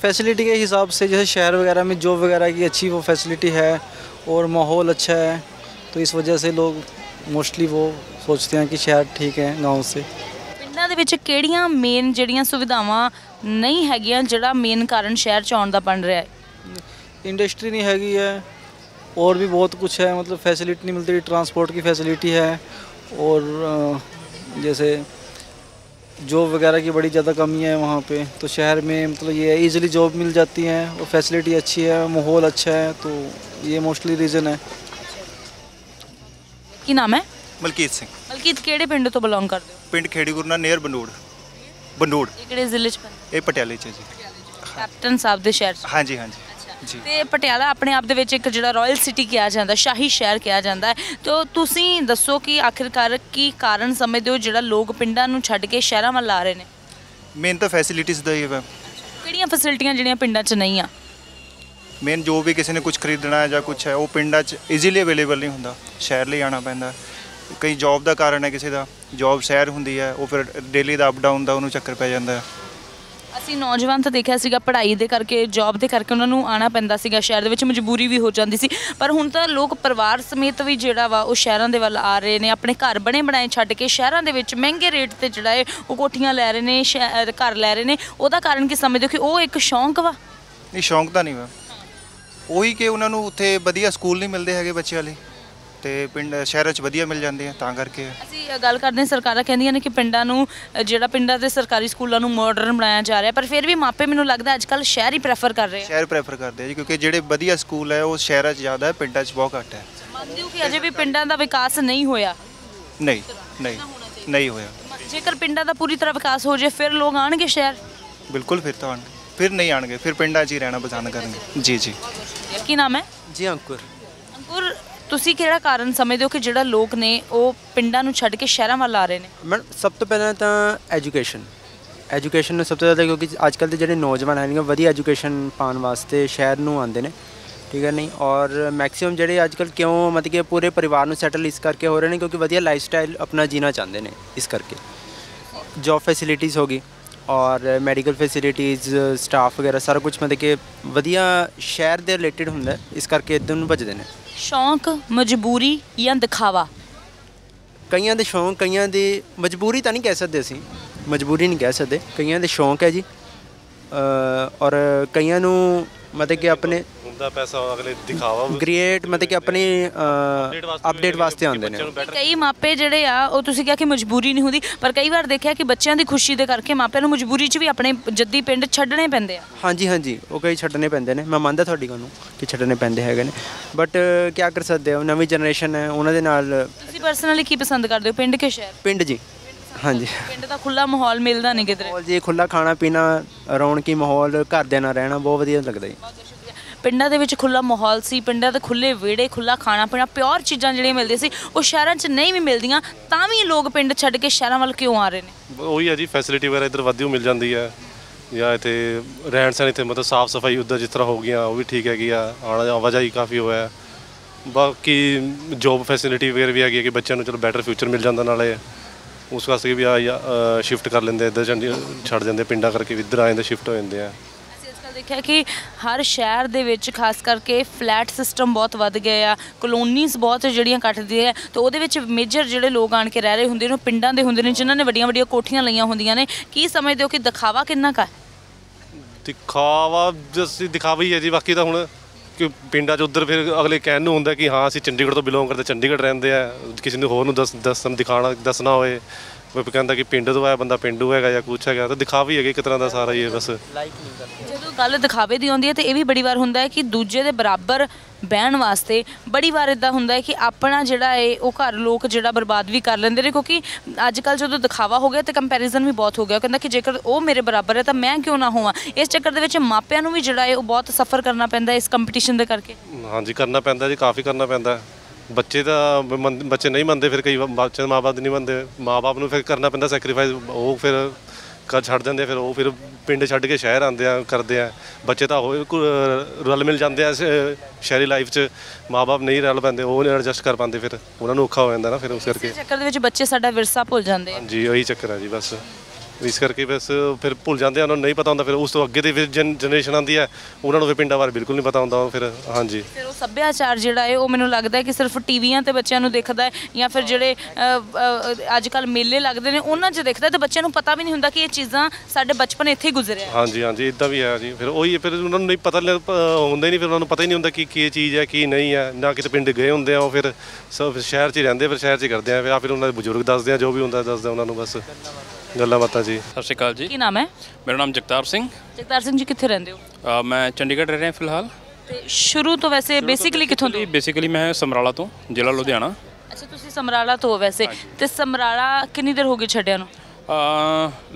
फैसिलिटी के हिसाब से जैसे शहर वगैरह में जॉब वगैरह की अच्छी वो फैसिलिटी है और माहौल अच्छा है तो इस वजह से लोग मोस्टली वो सोचते हैं कि शहर ठीक है गांव से ਪਿੰਡਾਂ ਦੇ ਵਿੱਚ ਕਿਹੜੀਆਂ ਮੇਨ ਜਿਹੜੀਆਂ ਸੁਵਿਧਾਵਾਂ ਨਹੀਂ ਹੈਗੀਆਂ ਜਿਹੜਾ ਮੇਨ ਕਾਰਨ ਸ਼ਹਿਰ ਚ ਆਉਣ ਦਾ ਬਣ ਰਿਹਾ ਹੈ इंडस्ट्री नहीं हैगी है और भी बहुत कुछ है मतलब फैसिलिटी नहीं मिलती ट्रांसपोर्ट की फैसिलिटी है और अ, जैसे जॉब वगैरह की बड़ी ज़्यादा कमी है वहाँ पे तो शहर में मतलब ये इजीली जॉब मिल जाती है और फैसिलिटी अच्छी है माहौल अच्छा है तो ये मोस्टली रीज़न है ਕੀ ਨਾਮ ਹੈ ਮਲਕੀਤ ਸਿੰਘ ਮਲਕੀਤ ਕਿਹੜੇ ਪਿੰਡ ਤੋਂ ਬਿਲੋਂਗ ਕਰਦੇ ਹੋ ਪਿੰਡ ਖੇੜੀ ਗੁਰਨਾ ਨੇਰ ਬੰਡੂੜ ਬੰਡੂੜ। ਇਹ ਕਿਹੜੇ ਜ਼ਿਲ੍ਹੇ ਚ ਪੈਂਦਾ? ਇਹ ਪਟਿਆਲੇ ਚ ਹੈ ਜੀ। ਕੈਪਟਨ ਸਾਹਿਬ ਦੇ ਸ਼ਹਿਰ ਚ। ਹਾਂਜੀ ਹਾਂਜੀ। ਜੀ। ਤੇ ਪਟਿਆਲਾ ਆਪਣੇ ਆਪ ਦੇ ਵਿੱਚ ਇੱਕ ਜਿਹੜਾ ਰਾਇਲ ਸਿਟੀ ਕਿਹਾ ਜਾਂਦਾ ਸ਼ਾਹੀ ਸ਼ਹਿਰ ਕਿਹਾ ਜਾਂਦਾ ਹੈ। ਤੇ ਤੁਸੀਂ ਦੱਸੋ ਕਿ ਆਖਿਰਕਾਰ ਕੀ ਕਾਰਨ ਸਮਝਦੇ ਹੋ ਜਿਹੜਾ ਲੋਕ ਪਿੰਡਾਂ ਨੂੰ ਛੱਡ ਕੇ ਸ਼ਹਿਰਾਂ ਵੱਲ ਆ ਰਹੇ ਨੇ? ਮੇਨ ਤਾਂ ਫੈਸਿਲਿਟੀਜ਼ ਦਾ ਹੀ ਹੈ। ਕਿਹੜੀਆਂ ਫੈਸਿਲਿਟੀਆਂ ਜਿਹੜੀਆਂ ਪਿੰਡਾਂ 'ਚ ਨਹੀਂ ਆ? ਮੇਨ ਜੋ ਵੀ ਕਿਸੇ ਨੇ ਕੁਝ ਖਰੀਦਣਾ ਹੈ ਜਾਂ ਕੁਝ ਹੈ ਉਹ ਪਿੰਡਾਂ 'ਚ ਈਜ਼ੀਲੀ ਅਵੇਲੇਬਲ ਨਹੀਂ ਹੁੰਦਾ। ਸ਼ਹਿਰ ਲਈ ਆਉਣਾ ਪੈਂਦਾ। ਕਈ ਜੌਬ ਦਾ ਕਾਰਨ ਹੈ ਕਿਸੇ ਦਾ ਜੌਬ ਸ਼ਹਿਰ ਹੁੰਦੀ ਹੈ ਉਹ ਫਿਰ ਡੇਲੀ ਦਾ ਅਪ ਡਾਊਨ ਦਾ ਉਹਨੂੰ ਚੱਕਰ ਪੈ ਜਾਂਦਾ ਹੈ। ਅਸੀਂ ਨੌਜਵਾਨ ਤਾਂ ਦੇਖਿਆ ਸੀਗਾ ਪੜ੍ਹਾਈ ਦੇ ਕਰਕੇ ਜੌਬ ਦੇ ਕਰਕੇ ਉਹਨਾਂ ਨੂੰ ਆਣਾ ਪੈਂਦਾ ਸੀਗਾ ਸ਼ਹਿਰ ਦੇ ਵਿੱਚ ਮਜਬੂਰੀ ਵੀ ਹੋ ਜਾਂਦੀ ਸੀ। ਪਰ ਹੁਣ ਤਾਂ ਲੋਕ ਪਰਿਵਾਰ ਸਮੇਤ ਵੀ ਜਿਹੜਾ ਵਾ ਉਹ ਸ਼ਹਿਰਾਂ ਦੇ ਵੱਲ ਆ ਰਹੇ ਨੇ ਆਪਣੇ ਘਰ ਬਣੇ ਬਣਾਏ ਛੱਡ ਕੇ ਸ਼ਹਿਰਾਂ ਦੇ ਵਿੱਚ ਮਹਿੰਗੇ ਰੇਟ ਤੇ ਜਿਹੜਾ ਹੈ ਉਹ ਕੋਠੀਆਂ ਲੈ ਰਹੇ ਨੇ ਘਰ ਲੈ ਰਹੇ ਨੇ ਉਹਦਾ ਕਾਰਨ ਕੀ ਸਮਝਦੇ ਕਿ ਉਹ ਇੱਕ ਸ਼ੌਂਕ ਵਾ? ਨਹੀਂ ਸ਼ੌਂਕ ਤਾਂ ਨਹੀਂ ਵਾ। ਉਹੀ ਕਿ ਉਹਨਾਂ ਨੂੰ ਉੱਥੇ ਵਧੀਆ ਸਕੂਲ ਨਹੀਂ ਮਿਲਦੇ ਹੈਗੇ ਬੱਚਿਆਂ ਲਈ। ਤੇ ਪਿੰਡ ਸ਼ਹਿਰਾਂ 'ਚ ਵਧੀਆ ਮਿਲ ਜਾਂਦੇ ਆ ਤਾਂ ਕਰਕੇ। ਅਸੀਂ ਗੱਲ ਕਰਦੇ ਹਾਂ ਸਰਕਾਰਾਂ ਕਹਿੰਦੀਆਂ ਨੇ ਕਿ ਪਿੰਡਾਂ ਨੂੰ ਅ, ਜਿਹੜਾ ਪਿੰਡਾਂ ਦੇ ਸਰਕਾਰੀ ਸਕੂਲਾਂ ਨੂੰ ਮਾਡਰਨ ਬਣਾਇਆ ਜਾ ਰਿਹਾ ਪਰ ਫਿਰ ਵੀ ਮਾਪੇ ਮੈਨੂੰ ਲੱਗਦਾ ਅੱਜ ਕੱਲ ਸ਼ਹਿਰ ਹੀ ਪ੍ਰੈਫਰ ਕਰ ਰਹੇ ਆ। ਸ਼ਹਿਰ ਪ੍ਰੈਫਰ ਕਰਦੇ ਆ ਜੀ ਕਿਉਂਕਿ ਜਿਹੜੇ ਵਧੀਆ ਸਕੂਲ ਹੈ ਉਹ ਸ਼ਹਿਰਾਂ 'ਚ ਜ਼ਿਆਦਾ ਹੈ ਪਿੰਡਾਂ 'ਚ ਬਹੁਤ ਘੱਟ ਹੈ। ਮੰਨਦੇ ਹੋ ਕਿ ਅਜੇ ਵੀ ਪਿੰਡਾਂ ਦਾ ਵਿਕਾਸ ਨਹੀਂ ਹੋਇਆ? ਨਹੀਂ ਨਹੀਂ ਨਹੀਂ ਹੋਇਆ। ਜੇਕਰ ਪਿੰਡਾਂ ਦਾ ਪੂਰੀ ਤਰ੍ਹਾਂ ਵਿਕਾਸ ਹੋ ਜੇ ਫਿਰ ਲੋਕ ਆਣਗੇ ਸ਼ਹਿਰ? ਬਿਲਕੁਲ ਫਿਰ ਤਾਂ ਆਉਣਗੇ ਫਿਰ ਨਹੀਂ ਆਣਗੇ ਫਿਰ ਪਿੰਡਾਂ 'ਚ ਹੀ ਰਹਿਣਾ ਪਸੰਦ ਕਰਨਗੇ। ਜੀ ਜੀ। ਕੀ ਨਾਮ ਹੈ? ਜੀ ਅੰਕੁਰ। ਅੰਕੁਰ ਤੁਸੀਂ ਕਿਹੜਾ ਕਾਰਨ ਸਮਝਦੇ ਹੋ ਕਿ ਜਿਹੜਾ ਲੋਕ ਨੇ ਉਹ ਪਿੰਡਾਂ ਨੂੰ ਛੱਡ ਕੇ ਸ਼ਹਿਰਾਂ ਵੱਲ ਆ ਰਹੇ ਨੇ? ਮੈਡਮ, ਸਭ ਤੋਂ ਪਹਿਲਾਂ ਤਾਂ ਐਜੂਕੇਸ਼ਨ। ਐਜੂਕੇਸ਼ਨ ਨੂੰ ਸਭ ਤੋਂ ਜ਼ਿਆਦਾ ਕਿਉਂਕਿ ਅੱਜ ਕੱਲ੍ਹ ਦੇ ਜਿਹੜੇ ਨੌਜਵਾਨ ਹਨ ਉਹ ਵਧੀਆ ਐਜੂਕੇਸ਼ਨ ਪਾਉਣ ਵਾਸਤੇ ਸ਼ਹਿਰ ਨੂੰ ਆਉਂਦੇ ਨੇ। ਠੀਕ ਹੈ ਨਹੀਂ? ਔਰ ਮੈਕਸਿਮਮ ਜਿਹੜੇ ਅੱਜ ਕੱਲ੍ਹ ਕਿਉਂ, ਮਤਲਬ ਕਿ ਪੂਰੇ ਪਰਿਵਾਰ ਨੂੰ ਸੈਟਲ ਇਸ ਕਰਕੇ ਹੋ ਰਹੇ ਨੇ ਕਿਉਂਕਿ ਵਧੀਆ ਲਾਈਫ ਸਟਾਈਲ ਆਪਣਾ ਜੀਣਾ ਚਾਹੁੰਦੇ ਨੇ ਇਸ ਕਰਕੇ। ਜੌਬ ਫੈਸਿਲਿਟੀਜ਼ ਹੋ ਗਈ ਔਰ ਮੈਡੀਕਲ ਫੈਸਿਲਿਟੀਜ਼ ਸਟਾਫ ਵਗੈਰਾ ਸਾਰਾ ਕੁਝ ਮਤਲਬ ਕਿ ਵਧੀਆ ਸ਼ਹਿਰ ਦੇ ਰਿਲੇਟਡ ਹੁੰਦਾ ਇਸ ਕਰਕੇ ਇੱਧਰ ਨੂੰ ਭੱਜਦੇ ਨੇ। ਸ਼ੌਂਕ, ਮਜਬੂਰੀ ਜਾਂ ਦਿਖਾਵਾ? ਕਈਆਂ ਦੇ ਸ਼ੌਂਕ, ਕਈਆਂ ਦੀ ਮਜਬੂਰੀ ਤਾਂ ਨਹੀਂ ਕਹਿ ਸਕਦੇ ਅਸੀਂ। ਮਜਬੂਰੀ ਨਹੀਂ ਕਹਿ ਸਕਦੇ। ਕਈਆਂ ਦੇ ਸ਼ੌਂਕ ਹੈ ਜੀ। ਔਰ ਕਈਆਂ ਨੂੰ ਮਤਲਬ ਕਿ ਆਪਣੇ ਹੁੰਦਾ ਪੈਸਾ ਅਗਲੇ ਦਿਖਾਵਾ ਗ੍ਰੀਏਟ ਮਤਲਬ ਕਿ ਆਪਣੀ ਅਪਡੇਟ ਵਾਸਤੇ ਆਉਂਦੇ ਨੇ। ਕਈ ਮਾਪੇ ਜਿਹੜੇ ਆ ਉਹ ਤੁਸੀਂ ਕਿਹਾ ਕਿ ਮਜਬੂਰੀ ਨਹੀਂ ਹੁੰਦੀ ਪਰ ਕਈ ਵਾਰ ਦੇਖਿਆ ਕਿ ਬੱਚਿਆਂ ਦੀ ਖੁਸ਼ੀ ਦੇ ਕਰਕੇ ਮਾਪਿਆਂ ਨੂੰ ਮਜਬੂਰੀ 'ਚ ਵੀ ਆਪਣੇ ਜੱਦੀ ਪਿੰਡ ਛੱਡਣੇ ਪੈਂਦੇ ਆ। ਹਾਂਜੀ ਹਾਂਜੀ ਉਹ ਕਈ ਛੱਡਣੇ ਪੈਂਦੇ ਨੇ। ਮੈਂ ਮੰਨਦਾ ਤੁਹਾਡੀ ਗੱਲ ਨੂੰ ਕਿ ਛੱਡਣੇ ਪੈਂਦੇ ਹੈਗੇ ਨੇ। ਬਟ ਕੀ ਕਰ ਸਕਦੇ ਹੋ ਨਵੀਂ ਜਨਰੇਸ਼ਨ ਹੈ ਉਹਨਾਂ ਦੇ ਨਾਲ ਤੁਸੀਂ ਪਰਸਨਲੀ ਕੀ ਪਸੰਦ ਕਰਦੇ ਹੋ ਪਿੰਡ ਕੇ ਸ਼ਹਿਰ? ਪਿੰਡ ਜੀ। ਹਾਂਜੀ। ਪਿੰਡ ਦਾ ਖੁੱਲਾ ਮਾਹੌਲ ਮਿਲਦਾ ਨਹੀਂ ਕਿਧਰੇ। ਜੀ ਖੁੱਲਾ ਖਾਣਾ ਪੀਣਾ ਰੌਣਕੀ ਮਾਹੌਲ ਘਰਦਿਆਂ ਨਾਲ ਰਹਿਣਾ ਬਹੁਤ ਵਧੀਆ ਲੱਗਦਾ ਜੀ। ਪਿੰਡਾਂ ਦੇ ਵਿੱਚ ਖੁੱਲਾ ਮਾਹੌਲ ਸੀ, ਪਿੰਡਾਂ ਦੇ ਖੁੱਲੇ ਵਿਹੜੇ ਖੁੱਲਾ ਖਾਣਾ ਪੀਣਾ, ਪਿਓਰ ਚੀਜ਼ਾਂ ਜਿਹੜੀਆਂ ਮਿਲਦੀਆਂ ਸੀ, ਉਹ ਸ਼ਹਿਰਾਂ 'ਚ ਨਹੀਂ ਵੀ ਮਿਲਦੀਆਂ, ਤਾਂ ਵੀ ਲੋਕ ਪਿੰਡ ਛੱਡ ਕੇ ਸ਼ਹਿਰਾਂ ਵੱਲ ਕਿਉਂ ਆ ਰਹੇ ਨੇ? ਉਹੀ ਹੈ ਜੀ ਫੈਸਿਲਿਟੀ ਵਗੈਰਾ ਇੱਧਰ ਵਾਧੂ ਮਿਲ ਜਾਂਦੀ ਹੈ ਜਾਂ ਇੱਥੇ ਰਹਿਣ ਸਹਿਣ ਇੱਥੇ ਮਤਲਬ ਸਾਫ਼ ਸਫ਼ਾਈ ਉੱਧਰ ਜਿਸ ਤਰ੍ਹਾਂ ਹੋ ਗਈਆਂ, ਉਹ ਵੀ ਠੀਕ ਹੈਗੀ ਆ, ਆਉਣਾ ਆਵਾਜਾਈ ਕਾਫੀ ਹੋਇਆ। ਬਾਕੀ ਜੋਬ ਫੈਸਿਲਿਟੀ ਵਗੈਰਾ ਵੀ ਹੈਗੀ ਹੈ ਕਿ ਬੱਚਿਆਂ ਨੂੰ ਚਲੋ ਬੈਟਰ ਫਿਊਚਰ ਮਿਲ ਜਾਂਦਾ ਨਾਲੇ। ਉਸ ਵਾਸਤੇ ਵੀ ਆ ਸ਼ਿਫਟ ਕਰ ਲੈਂਦੇ ਇੱਧਰ ਚੰਡੀ ਛੱਡ ਜਾਂਦੇ ਪਿੰਡਾਂ ਕਰਕੇ ਵੀ ਇੱਧਰ ਆ ਜਾਂਦੇ ਸ਼ਿਫਟ ਹੋ ਜਾਂਦੇ ਆ। ਦੇਖਿਆ ਕਿ ਹਰ ਸ਼ਹਿਰ ਦੇ ਵਿੱਚ ਖਾਸ ਕਰਕੇ ਫਲੈਟ ਸਿਸਟਮ ਬਹੁਤ ਵੱਧ ਗਏ ਆ ਕਲੋਨੀਜ਼ ਬਹੁਤ ਜਿਹੜੀਆਂ ਕੱਟਦੇ ਆ ਤੇ ਉਹਦੇ ਵਿੱਚ ਮੇਜਰ ਜਿਹੜੇ ਲੋਕ ਆਣ ਕੇ ਰਹਿ ਰਹੇ ਹੁੰਦੇ ਨੇ ਉਹ ਪਿੰਡਾਂ ਦੇ ਹੁੰਦੇ ਨੇ ਜਿਨ੍ਹਾਂ ਨੇ ਵੱਡੀਆਂ ਵੱਡੀਆਂ ਕੋਠੀਆਂ ਲਈਆਂ ਹੁੰਦੀਆਂ ਨੇ ਕੀ ਸਮਝਦੇ ਹੋ ਕਿ ਦਿਖਾਵਾ ਕਿੰਨਾ ਕਾ ਦਿਖਾਵਾ ਜਸੀ ਦਿਖਾਵਾ ਹੀ ਹੈ ਜੀ ਬਾਕੀ ਤਾਂ ਹੁਣ ਕਿ ਪਿੰਡਾਂ 'ਚ ਉਧਰ ਫਿਰ ਅਗਲੇ ਕਹਿਣ ਨੂੰ ਹੁੰਦਾ ਕਿ ਹਾਂ ਅਸੀਂ ਚੰਡੀਗੜ੍ਹ ਤੋਂ ਬਿਲੋਂਗ ਕਰਦੇ ਚੰਡੀਗੜ੍ਹ ਰਹਿੰਦੇ ਆ ਕਿਸੇ ਨੂੰ ਹੋਰ ਨੂੰ ਦੱਸ ਦੱਸਣ ਦਿਖਾਣਾ ਦੱਸਣਾ ਹੋਏ ਕੋਈ ਕਹਿੰਦਾ ਕਿ ਪਿੰਡ ਤੋਂ ਆਇਆ ਬੰਦਾ ਪਿੰਡੂ ਹੈਗਾ ਜਾਂ ਕੁਛ ਹੈਗਾ ਤਾਂ ਦਿਖਾਵਾ ਹੀ ਹੈਗਾ ਇੱਕ ਤਰ੍ਹਾਂ ਦਾ ਸਾਰਾ ਹੀ ਹੈ ਬਸ। ਜਦੋਂ ਗੱਲ ਦਿਖਾਵੇ ਦੀ ਆਉਂਦੀ ਹੈ ਤੇ ਇਹ ਵੀ ਬੜੀ ਵਾਰ ਹੁੰਦਾ ਹੈ ਕਿ ਦੂਜੇ ਦੇ ਬਰਾਬਰ ਬਹਿਣ ਵਾਸਤੇ ਬੜੀ ਵਾਰ ਇਦਾਂ ਹੁੰਦਾ ਹੈ ਕਿ ਆਪਣਾ ਜਿਹੜਾ ਹੈ ਉਹ ਘਰ ਲੋਕ ਜਿਹੜਾ ਬਰਬਾਦ ਵੀ ਕਰ ਲੈਂਦੇ ਨੇ ਕਿਉਂਕਿ ਅੱਜ ਕੱਲ ਜਦੋਂ ਦਿਖਾਵਾ ਹੋ ਗਿਆ ਤੇ ਕੰਪੈਰੀਜ਼ਨ ਵੀ ਬਹੁਤ ਹੋ ਗਿਆ ਕਹਿੰਦਾ ਕਿ ਜੇਕਰ ਉਹ ਮੇਰੇ ਬਰਾਬਰ ਹੈ ਤਾਂ ਮੈਂ ਕਿਉਂ ਨਾ ਹੋਵਾਂ? ਇਸ ਚੱਕਰ ਦੇ ਵਿੱਚ ਮਾਪਿਆਂ ਨੂੰ ਵੀ ਜਿਹੜਾ ਹੈ ਉਹ ਬਹੁਤ ਸਫਰ ਕਰਨਾ ਪੈਂਦਾ ਹੈ ਇਸ ਕੰਪੀਟੀਸ਼ਨ ਦੇ ਕਰਕੇ। ਹਾਂਜੀ, ਕਰਨਾ ਪੈਂਦਾ ਜੀ, ਕਾਫੀ ਕਰਨਾ ਪੈਂਦਾ ਬੱਚੇ ਤਾਂ ਬੱਚੇ ਨਹੀਂ ਮੰਨਦੇ ਫਿਰ ਕਈ ਵਾਰ, ਬੱਚੇ ਮਾਪੇ ਨਹੀਂ ਮੰਨਦੇ। ਮਾਪੇ ਨੂੰ ਫਿਰ ਕਰਨਾ ਪੈਂਦਾ ਸੈਕਰੀਫਾਈਸ ਉਹ ਫਿਰ ਕਰ ਛੱਡ ਦਿੰਦੇ ਆ, ਫਿਰ ਉਹ ਫਿਰ ਪਿੰਡ ਛੱਡ ਕੇ ਸ਼ਹਿਰ ਆਉਂਦੇ ਆ ਕਰਦੇ ਆ। ਬੱਚੇ ਤਾਂ ਹੋਏ ਰਲ ਮਿਲ ਜਾਂਦੇ ਆ ਸ਼ਹਿਰੀ ਲਾਈਫ 'ਚ। ਮਾਪੇ ਨਹੀਂ ਰਲ ਪੈਂਦੇ ਉਹ ਨਹੀਂ ਐਡਜਸਟ ਕਰ ਪਾਉਂਦੇ ਫਿਰ। ਉਹਨਾਂ ਨੂੰ ਔਖਾ ਹੋ ਜਾਂਦਾ ਨਾ ਫਿਰ ਉਸ ਕਰਕੇ। ਚੱਕਰ ਦੇ ਵਿੱਚ ਬੱਚੇ ਸਾਡਾ ਵਿਰਸਾ ਭੁੱਲ ਜਾਂਦੇ ਆ। ਹਾਂਜੀ ਉਹੀ ਚੱਕਰ ਹੈ ਜੀ ਬਸ। ਇਸ ਕਰਕੇ ਬਸ ਫਿਰ ਭੁੱਲ ਜਾਂਦੇ ਆ ਉਹਨਾਂ ਨੂੰ ਨਹੀਂ ਪਤਾ ਹੁੰਦਾ ਫਿਰ ਉਸ ਤੋਂ ਅੱਗੇ ਦੀ ਫਿਰ ਜਨਰੇਸ਼ਨ ਆਉਂਦੀ ਹੈ ਉਹਨਾਂ ਨੂੰ ਫਿਰ ਪਿੰਡਾਂ ਬਾਰੇ ਬਿਲਕੁਲ ਨਹੀਂ ਪਤਾ ਹੁੰਦਾ ਉਹ ਫਿਰ ਹਾਂਜੀ ਫਿਰ ਉਹ ਸੱਭਿਆਚਾਰ ਜਿਹੜਾ ਹੈ ਉਹ ਮੈਨੂੰ ਲੱਗਦਾ ਹੈ ਕਿ ਸਿਰਫ ਟੀਵੀਆਂ ਤੇ ਬੱਚਿਆਂ ਨੂੰ ਦਿਖਦਾ ਹੈ ਜਾਂ ਫਿਰ ਜਿਹੜੇ ਅੱਜ ਕੱਲ ਮੇਲੇ ਲੱਗਦੇ ਨੇ ਉਹਨਾਂ 'ਚ ਦਿਖਦਾ ਤੇ ਬੱਚਿਆਂ ਨੂੰ ਪਤਾ ਵੀ ਨਹੀਂ ਹੁੰਦਾ ਕਿ ਇਹ ਚੀਜ਼ਾਂ ਸਾਡੇ ਬਚਪਨ ਇੱਥੇ ਹੀ ਗੁਜ਼ਰਿਆ। ਹਾਂਜੀ ਹਾਂਜੀ ਇਦਾਂ ਵੀ ਹੈ ਜੀ ਫਿਰ ਉਹੀ ਫਿਰ ਉਹਨਾਂ ਨੂੰ ਨਹੀਂ ਪਤਾ ਹੁੰਦਾ ਹੀ ਨਹੀਂ ਫਿਰ ਉਹਨਾਂ ਨੂੰ ਪਤਾ ਹੀ ਨਹੀਂ ਹੁੰਦਾ ਕਿ ਕੀ ਚੀਜ਼ ਹੈ ਕੀ ਨਹੀਂ ਹੈ ਨਾ ਕਿਤੇ ਪਿੰਡ ਗਏ ਹੁੰਦੇ ਆ ਉਹ ਫਿਰ ਸਭ ਸ਼ਹਿਰ 'ਚ ਰਹਿੰਦੇ ਫਿਰ ਸ਼ਹਿਰ 'ਚ ਕਰਦੇ ਆ ਫਿਰ ਆ ਫਿਰ ਉਹਨਾਂ ਦੇ ਬਜ਼ੁਰਗ ਦੱਸਦੇ ਆ ਜੋ ਵੀ ਹੁੰਦਾ ਦੱਸਦੇ ਉਹਨਾਂ ਨੂੰ ਬਸ ਗੱਲਾਂ ਬਾਤਾਂ ਜੀ। ਸਤਿ ਸ਼੍ਰੀ ਅਕਾਲ ਜੀ। ਕੀ ਨਾਮ ਹੈ? ਮੇਰਾ ਨਾਮ ਜਗਤਾਰ ਸਿੰਘ। ਜਗਤਾਰ ਸਿੰਘ ਜੀ ਕਿੱਥੇ ਰਹਿੰਦੇ ਹੋ? ਮੈਂ ਚੰਡੀਗੜ੍ਹ ਰਹਿ ਰਿਹਾ ਫਿਲਹਾਲ। ਤੇ ਸ਼ੁਰੂ ਤੋਂ ਵੈਸੇ ਬੇਸਿਕਲੀ ਕਿੱਥੋਂ ਤੋਂ? ਬੇਸਿਕਲੀ ਮੈਂ ਸਮਰਾਲਾ ਤੋਂ ਜ਼ਿਲ੍ਹਾ ਲੁਧਿਆਣਾ। ਅੱਛਾ ਤੁਸੀਂ ਸਮਰਾਲਾ ਤੋਂ ਵੈਸੇ। ਤੇ ਸਮਰਾਲਾ ਕਿੰਨੀ ਦੇਰ ਹੋ ਗਈ ਛੱਡਿਆ ਨੂੰ?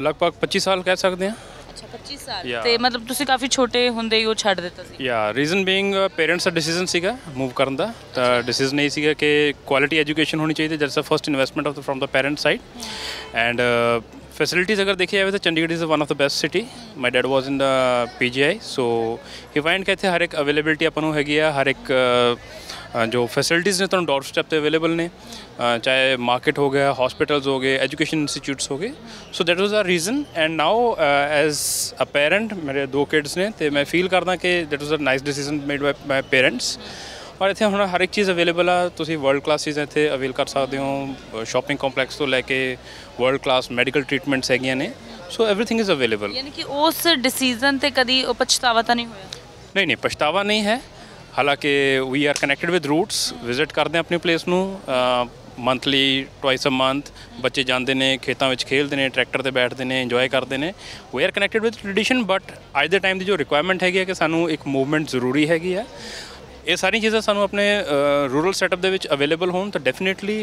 ਲਗਭਗ 25 ਸਾਲ ਕਹਿ ਸਕਦੇ ਹਾਂ। ਅੱਛਾ 25 ਸਾਲ. ਤੇ ਮਤਲਬ ਤੁਸੀਂ ਕਾਫੀ ਛੋਟੇ ਹੁੰਦੇ ਹੀ ਉਹ ਛੱਡ ਦਿੱਤਾ ਸੀ। ਯਾ ਰੀਜ਼ਨ ਬੀਇੰਗ ਪੇਰੈਂਟਸ ਦਾ ਡਿਸੀਜਨ ਸੀਗਾ ਮੂਵ ਕਰਨ ਦਾ। ਤਾਂ ਡਿਸੀਜਨ ਇਹ ਸੀਗਾ ਕਿ ਕੁਆਲਿਟੀ ਐਜੂਕੇਸ਼ਨ ਹੋਣੀ ਚਾਹੀਦੀ that's a first investment of from the parent side and facilities ਅਗਰ ਦੇਖਿਆ ਜਾਵੇ ਤਾਂ Chandigarh is one of the best city my dad was in the PGI so he find ਕਿ ਇੱਥੇ ਹਰ ਇੱਕ ਅਵੇਲੇਬਿਲਿਟੀ ਆਪਾਂ ਨੂੰ ਹੈਗੀ ਆ ਹਰ ਇੱਕ ਜੋ ਫੈਸਿਲਿਟੀਜ਼ ਨੇ ਤੁਹਾਨੂੰ ਡੋਰ ਸਟੈਪ ਤੇ ਅਵੇਲੇਬਲ ਨੇ ਚਾਹੇ ਮਾਰਕੀਟ ਹੋ ਗਿਆ ਹਸਪੀਟਲਸ ਹੋ ਗਏ ਐਜੂਕੇਸ਼ਨ ਇੰਸਟੀਚਿਊਟਸ ਹੋ ਗਏ so that was the reason and now as a parent ਮੇਰੇ ਦੋ ਕਿਡਸ ਨੇ ਤੇ ਮੈਂ ਫੀਲ ਕਰਦਾ ਕਿ that was a nice decision made by my parents ਔਰ ਇੱਥੇ ਹੁਣ ਹਰ ਇੱਕ ਚੀਜ਼ ਅਵੇਲੇਬਲ ਆ ਤੁਸੀਂ ਵਰਲਡ ਕਲਾਸ ਚੀਜ਼ਾਂ ਇੱਥੇ ਅਵੇਲ ਕਰ ਸਕਦੇ ਹੋ ਸ਼ਾਪਿੰਗ ਕੰਪਲੈਕਸ ਤੋਂ ਲੈ ਕੇ ਵਰਲਡ ਕਲਾਸ ਮੈਡੀਕਲ ਟ੍ਰੀਟਮੈਂਟਸ ਹੈਗੀਆਂ ਨੇ ਸੋ एवरीथिंग ਇਜ਼ ਅਵੇਲੇਬਲ ਯਾਨੀ ਕਿ ਉਸ ਡਿਸੀਜਨ ਤੇ ਕਦੀ ਉਹ ਪਛਤਾਵਾ ਤਾਂ ਨਹੀਂ ਹੋਇਆ ਨਹੀਂ ਨਹੀਂ ਪਛਤਾਵਾ ਨਹੀਂ ਹੈ ਹਾਲਾਂਕਿ we are connected with roots visit ਕਰਦੇ ਹਾਂ ਆਪਣੀ ਪਲੇਸ ਨੂੰ ਮੰਥਲੀ ਟਵਾਈਸ ਅ ਮੰਥ ਬੱਚੇ ਜਾਂਦੇ ਨੇ ਖੇਤਾਂ ਵਿੱਚ ਖੇਡਦੇ ਨੇ ਟਰੈਕਟਰ ਤੇ ਬੈਠਦੇ ਨੇ ਇੰਜੋਏ ਕਰਦੇ ਨੇ we are connected with tradition but ਅੱਜ ਦੇ ਟਾਈਮ ਦੀ ਜੋ ਰਿਕੁਆਇਰਮੈਂਟ ਹੈਗੀ ਹੈ ਕਿ ਸਾਨੂੰ ਇੱਕ ਮੂਵਮੈਂਟ ਜ਼ਰੂਰੀ ਹੈਗੀ ਹੈ ਇਹ ਸਾਰੀਆਂ ਚੀਜ਼ਾਂ ਸਾਨੂੰ ਆਪਣੇ ਰੂਰਲ ਸੈਟਅਪ ਦੇ ਵਿੱਚ ਅਵੇਲੇਬਲ ਹੋਣ ਤਾਂ ਡੈਫੀਨਿਟਲੀ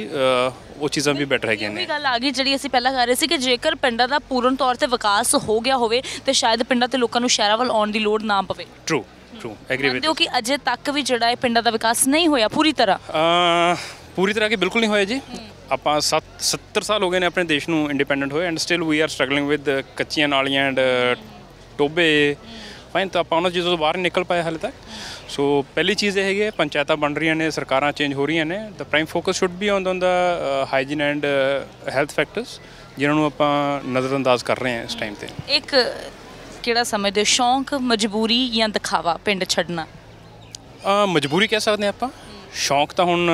ਉਹ ਚੀਜ਼ਾਂ ਵੀ ਬੈਟਰ ਹੈਗੀਆਂ ਇਹ ਨੇ। ਵੀ ਗੱਲ ਆ ਗਈ ਜਿਹੜੀ ਅਸੀਂ ਪਹਿਲਾਂ ਕਰ ਰਹੇ ਸੀ ਕਿ ਜੇਕਰ ਪਿੰਡਾਂ ਦਾ ਪੂਰਨ ਤੌਰ ਤੇ ਵਿਕਾਸ ਹੋ ਗਿਆ ਹੋਵੇ ਤੇ ਸ਼ਾਇਦ ਪਿੰਡਾਂ ਤੇ ਲੋਕਾਂ ਨੂੰ ਸ਼ਹਿਰਾਂ ਵੱਲ ਆਉਣ ਦੀ ਲੋੜ ਨਾ ਪਵੇ। ਟਰੂ ਟਰੂ ਐਗਰੀ ਵਿਦ ਮੰਨਦੇ ਹੋ ਕਿ ਅਜੇ ਤੱਕ ਵੀ ਜਿਹੜਾ ਹੈ ਪਿੰਡਾਂ ਦਾ ਵਿਕਾਸ ਨਹੀਂ ਹੋਇਆ ਪੂਰੀ ਤਰ੍ਹਾਂ? ਪੂਰੀ ਤਰ੍ਹਾਂ ਕਿ ਬਿਲਕੁਲ ਨਹੀਂ ਹੋਇਆ ਜੀ। ਆਪਾਂ 70 ਸਾਲ ਹੋ ਗਏ ਨੇ ਆਪਣੇ ਦੇਸ਼ ਨੂੰ ਇੰਡੀਪੈਂਡੈਂਟ ਹੋਏ and still we are struggling with ਕੱਚੀਆਂ ਨਾਲੀਆਂ ਐਂਡ ਟੋਬੇ ਫਾਈਨ ਤਾਂ ਆਪਾਂ ਉਹਨਾਂ ਚੀਜ਼ਾਂ ਤੋਂ ਬਾਹਰ ਨਿਕਲ ਪਾਏ ਹਾਲੇ ਤੱਕ। ਸੋ ਪਹਿਲੀ ਚੀਜ਼ ਇਹ ਹੈਗੀ ਹੈ ਪੰਚਾਇਤਾਂ ਬਣ ਰਹੀਆਂ ਨੇ ਸਰਕਾਰਾਂ ਚੇਂਜ ਹੋ ਰਹੀਆਂ ਨੇ। The prime focus should be on the hygiene and health factors ਜਿਨ੍ਹਾਂ ਨੂੰ ਆਪਾਂ ਨਜ਼ਰਅੰਦਾਜ਼ ਕਰ ਰਹੇ ਹਾਂ ਇਸ ਟਾਈਮ ਤੇ। ਇੱਕ ਕਿਹੜਾ ਸਮਝਦੇ ਸ਼ੌਂਕ ਮਜਬੂਰੀ ਜਾਂ ਦਿਖਾਵਾ ਪਿੰਡ ਛੱਡਣਾ? ਮਜਬੂਰੀ ਕਹਿ ਸਕਦੇ ਆਪਾਂ। ਸ਼ੌਂਕ ਤਾਂ ਹੁਣ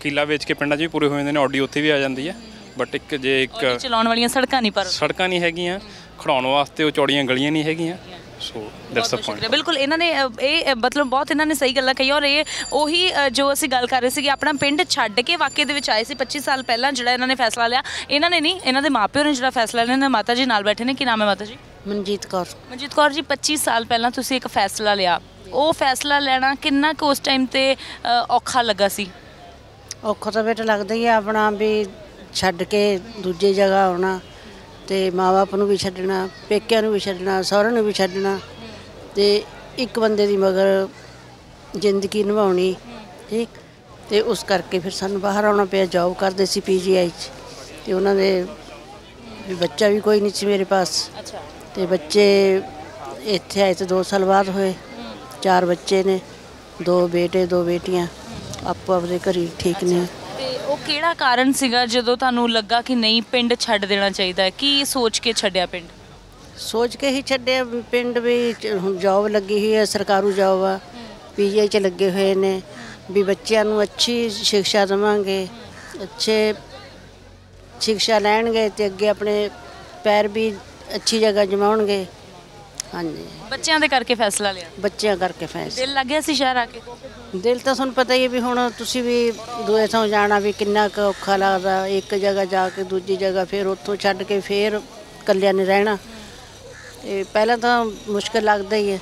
ਕਿੱਲਾ ਵੇਚ ਕੇ ਪਿੰਡਾਂ 'ਚ ਵੀ ਪੂਰੇ ਹੋ ਜਾਂਦੇ ਨੇ ਆਡੀ ਉੱਥੇ ਵੀ ਆ ਜਾਂਦੀ ਹੈ। ਬਟ ਇੱਕ ਜੇ ਇੱਕ ਚਲਾਉਣ ਵਾਲੀਆਂ ਸੜਕਾਂ ਨਹੀਂ ਪਰ। ਸੜਕਾਂ ਨਹੀਂ ਹੈਗੀਆਂ। ਖੜਾਉਣ ਵਾਸਤੇ ਉਹ ਚੌੜੀਆਂ ਗਲੀਆਂ ਨਹੀਂ ਹੈਗੀਆਂ। ਸੋ ਦੈਟਸ ਦਾ ਪੁਆਇੰਟ ਬਿਲਕੁਲ ਇਹਨਾਂ ਨੇ ਇਹ ਮਤਲਬ ਬਹੁਤ ਇਹਨਾਂ ਨੇ ਸਹੀ ਗੱਲਾਂ ਕਹੀਆਂ ਔਰ ਇਹ ਉਹੀ ਜੋ ਅਸੀਂ ਗੱਲ ਕਰ ਰਹੇ ਸੀਗੇ ਆਪਣਾ ਪਿੰਡ ਛੱਡ ਕੇ ਵਾਕਈ ਦੇ ਵਿੱਚ ਆਏ ਸੀ। 25 ਸਾਲ ਪਹਿਲਾਂ ਜਿਹੜਾ ਇਹਨਾਂ ਨੇ ਫੈਸਲਾ ਲਿਆ ਇਹਨਾਂ ਨੇ ਨਹੀਂ ਇਹਨਾਂ ਦੇ ਮਾਪਿਓ ਨੇ ਜਿਹੜਾ ਫੈਸਲਾ ਲਿਆ ਇਹਨਾਂ ਦੇ ਮਾਤਾ ਜੀ ਨਾਲ ਬੈਠੇ ਨੇ। ਕੀ ਨਾਮ ਹੈ ਮਾਤਾ ਜੀ ਮਨਜੀਤ ਕੌਰ। ਮਨਜੀਤ ਕੌਰ ਜੀ 25 ਸਾਲ ਪਹਿਲਾਂ ਤੁਸੀਂ ਇੱਕ ਫੈਸਲਾ ਲਿਆ। ਉਹ ਫੈਸਲਾ ਲੈਣਾ ਕਿੰਨਾ ਕੁ ਉਸ ਟਾਈਮ ਤੇ ਔਖਾ ਲੱਗਾ ਸੀ? ਔਖਾ ਤਾਂ ਬੇਟਾ ਲੱਗਦਾ ਹੀ ਆਪਣਾ ਵੀ ਛੱਡ ਕੇ ਦੂਜੀ ਜਗ੍ਹਾ ਆਉਣਾ। ਤੇ ਮਾਪੇ ਨੂੰ ਵੀ ਛੱਡਣਾ ਪੇਕਿਆਂ ਨੂੰ ਵੀ ਛੱਡਣਾ ਸਹੁਰਿਆਂ ਨੂੰ ਵੀ ਛੱਡਣਾ ਤੇ ਇੱਕ ਬੰਦੇ ਦੀ ਮਗਰ ਜ਼ਿੰਦਗੀ ਨਿਭਾਉਣੀ ਠੀਕ? ਤੇ ਉਸ ਕਰਕੇ ਫਿਰ ਸਾਨੂੰ ਬਾਹਰ ਆਉਣਾ ਪਿਆ ਜੌਬ ਕਰਦੇ ਸੀ ਪੀਜੀਆਈ 'ਚ ਤੇ ਉਹਨਾਂ ਦੇ ਬੱਚਾ ਵੀ ਕੋਈ ਨਹੀਂ ਸੀ ਮੇਰੇ ਪਾਸ। ਅੱਛਾ। ਤੇ ਬੱਚੇ ਇੱਥੇ ਆਏ ਤੇ 2 ਸਾਲ ਬਾਅਦ ਹੋਏ। ਚਾਰ ਬੱਚੇ ਨੇ ਦੋ ਬੇਟੇ ਦੋ ਬੇਟੀਆਂ। ਆਪੋ ਆਪਣੇ ਘਰੀ ਠੀਕ ਨੇ। ਤੇ ਉਹ ਕਿਹੜਾ ਕਾਰਨ ਸੀਗਾ ਜਦੋਂ ਤੁਹਾਨੂੰ ਲੱਗਾ ਕਿ ਨਹੀਂ ਪਿੰਡ ਛੱਡ ਦੇਣਾ ਚਾਹੀਦਾ ਹੈ? ਕੀ ਸੋਚ ਕੇ ਛੱਡਿਆ ਪਿੰਡ? ਸੋਚ ਕੇ ਹੀ ਛੱਡਿਆ ਵੀ ਪਿੰਡ ਵੀ ਹੁਣ ਜੌਬ ਲੱਗੀ ਹੋਈ ਹੈ, ਸਰਕਾਰੂ ਜੌਬ ਆ। ਪੀਜੀਆਈ ਚ ਲੱਗੇ ਹੋਏ ਨੇ। ਵੀ ਬੱਚਿਆਂ ਨੂੰ ਅੱਛੀ ਸਿੱਖਿਆ ਦੇਵਾਂਗੇ, ਅੱਛੇ ਸਿੱਖਿਆ ਲੈਣਗੇ ਤੇ ਅੱਗੇ ਆਪਣੇ ਪੈਰ ਵੀ ਅੱਛੀ ਜਗ੍ਹਾ ਜਮਾਉਣਗੇ। ਹਾਂਜੀ। ਬੱਚਿਆਂ ਦੇ ਕਰਕੇ ਫੈਸਲਾ ਲਿਆ? ਬੱਚਿਆਂ ਕਰਕੇ ਫੈਸਲਾ ਦਿਲ ਲੱਗ ਗਿਆ ਸੀ ਸ਼ਹਿਰ ਆ ਕੇ? ਦਿਲ ਤਾਂ ਤੁਹਾਨੂੰ ਪਤਾ ਹੀ ਹੈ ਵੀ ਹੁਣ ਤੁਸੀਂ ਵੀ ਦੂਏ ਥਾਂ ਜਾਣਾ ਵੀ ਕਿੰਨਾ ਕੁ ਔਖਾ ਲੱਗਦਾ। ਇੱਕ ਜਗ੍ਹਾ ਜਾ ਕੇ ਦੂਜੀ ਜਗ੍ਹਾ ਫਿਰ ਉੱਥੋਂ ਛੱਡ ਕੇ ਫਿਰ ਇਕੱਲਿਆਂ ਨੇ ਰਹਿਣਾ। ਤੇ ਪਹਿਲਾਂ ਤਾਂ ਮੁਸ਼ਕਲ ਲੱਗਦਾ ਹੀ ਹੈ।